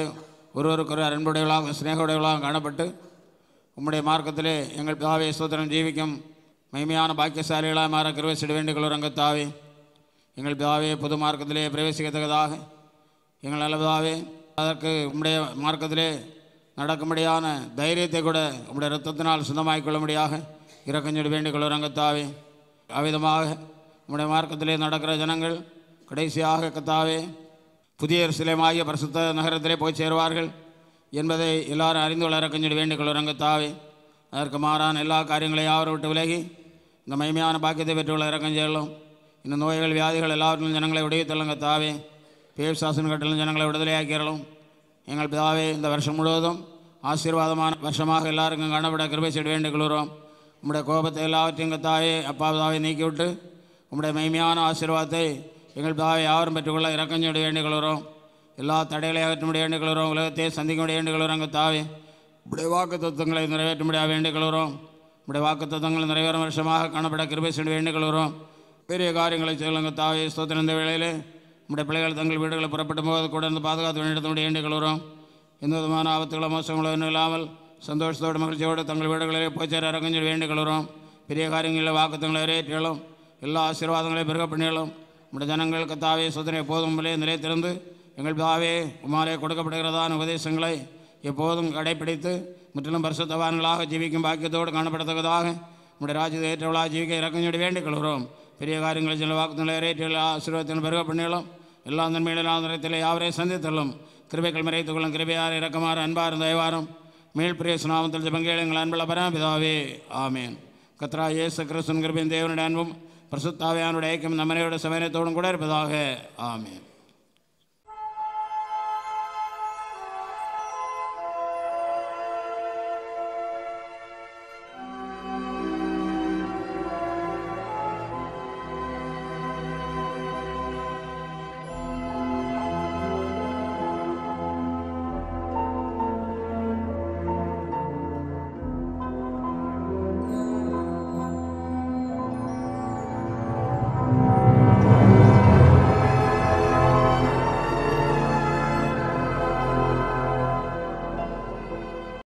Speaker 1: ஒருவருக்கொரு அன்புடையவளாகவும் ஸ்னேகவுடையவளாகவும் காணப்பட்டு உம்முடைய மார்க்கத்திலே எங்கள் பிதாவை சோதனம் ஜீவிக்கும் மகிமையான பாக்கியசாலிகளாக மாற கிருவசிட வேண்டிக் கொள்கிறோம் கத்தாவே எங்கள் பிதாவே புது மார்க்கத்திலே பிரவேசிக்கத்தக்கதாக எங்கள் நல்லதாவே அதற்கு உம்முடைய மார்க்கத்திலே நடக்கும்படியான தைரியத்தை கூட உம்முடைய ரத்தத்தினால் சொந்தமாகிக் கொள்ளும்படியாக இறக்கஞ்சொடி வேண்டிக் கொள்ள ரங்கத்தாவே அவ்விதமாக உம்முடைய மார்க்கத்திலே நடக்கிற ஜனங்கள் கடைசியாக கத்தாவே புதிய சிலையமாகிய பிரசுத்த நகரத்திலே போய் சேருவார்கள் என்பதை எல்லாரும் அறிந்து கொள்ள இறக்கஞ்சொடி வேண்டிக் கொள்ள ரங்கத்தாவே அதற்கு மாறான எல்லா காரியங்களையும் அவரை விட்டு விலகி இந்த மகிமையான பாக்கியத்தை பெற்றுள்ள இறக்கம் இந்த நோய்கள் வியாதிகள் எல்லாருக்கும் ஜனங்களை உடைய தாவே ദൈവവിശ്വാസിന് கட்டிலும் ஜனங்களை விடுதலையாக்கிறோம் எங்கள் பிதாவே இந்த வருஷம் முழுவதும் ஆசீர்வாதமான வருஷமாக எல்லாருக்கும் கணவிட கிருபை செய்ய வேண்டிக் கொள்கிறோம் உங்களுடைய கோபத்தை எல்லாவற்றையும் எங்கள் தாயை அப்பா பிதாவை நீக்கிவிட்டு உங்களுடைய மெய்மையான ஆசீர்வாதத்தை எங்கள் பிதாவை யாரும் பெற்றுக்கொள்ள இறக்கம் செய்ய வேண்டிக் கொள்கிறோம் எல்லா தடைகளை அகற்ற முடிய வேண்டிக் கொள்கிறோம் உலகத்தையே சந்திக்க முடிய வேண்டிக் கொள்கிறோம் எங்கள் தாவே உடைய வாக்கு தத்துவங்களை நிறைவேற்ற முடியாத வேண்டிக் கொள்கிறோம் உடைய வாக்கு தத்துவங்களை நிறைவேறும் வருஷமாக காணப்பட கிருபை செய்ய வேண்டிக் கொள்கிறோம் பெரிய காரியங்களை செய்யலங்க தாவை ஸ்தோத்திரம் வேளையிலே நம்முடைய பிள்ளைகள் தங்கள் வீடுகளை புறப்படும் போது கூட இருந்து பாதுகாத்து வேண்டிய எண்ணிக்கை வரும் எந்த விதமான ஆபத்துகளோ மோசங்களோ இன்னும் இல்லாமல் சந்தோஷத்தோடு மகிழ்ச்சியோடு தங்கள் வீடுகளிலே போய் சேர இறங்கி வேண்டிகள் வரும் பெரிய காரியங்களில் வாக்குத்தங்களை நிறைவேற்றியலும் எல்லா ஆசீர்வாதங்களையும் பெருக பண்ணியலும் நம்முடைய ஜனங்கள் கத்தாவே சுதனை எப்போதும் நிலைத்திருந்து எங்கள் தாவே உமாலே கொடுக்கப்படுகிறதான உபதேசங்களை எப்போதும் கடைப்பிடித்து முற்றிலும் பரிசுத்தவான்களாக ஜீவிக்கும் பாக்கியத்தோடு காணப்படத்தக்கதாக நம்முடைய ராஜ்யத்தை ஏற்றவளாக ஜீவிக்க இறக்கஞ்சோடு வேண்டிக் கொள்கிறோம் பெரிய காரியங்களை சில ചില വാക്കുകൾ ഏറേറ്റുള്ള ആശീർവദത്തിന് പെരുകപ്പെണ്ണുകളും எல்லா நன்மையிலும் ആന്തരത്തിലെ யாவரையும் சந்தித்தலும் கிருபைகள் மறைத்துக் கொள்ளும் கிருபையார் இறக்கமாறு அன்பாரும் தயவாரும் மேல் பிரிய சுனாமத்தில் ஜபங்கேளுங்கள் அன்புள்ள பராபிதாவே ஆமேன் கத்ரா இயேசு கிறிஸ்தன் கிருபின் தேவனுடைய அன்பும் பிரசுத்தாவியானுடைய ஐக்கியம் நம்மனையோட சமயத்தோடும் கூட இருப்பதாக
Speaker 2: ஆமேன்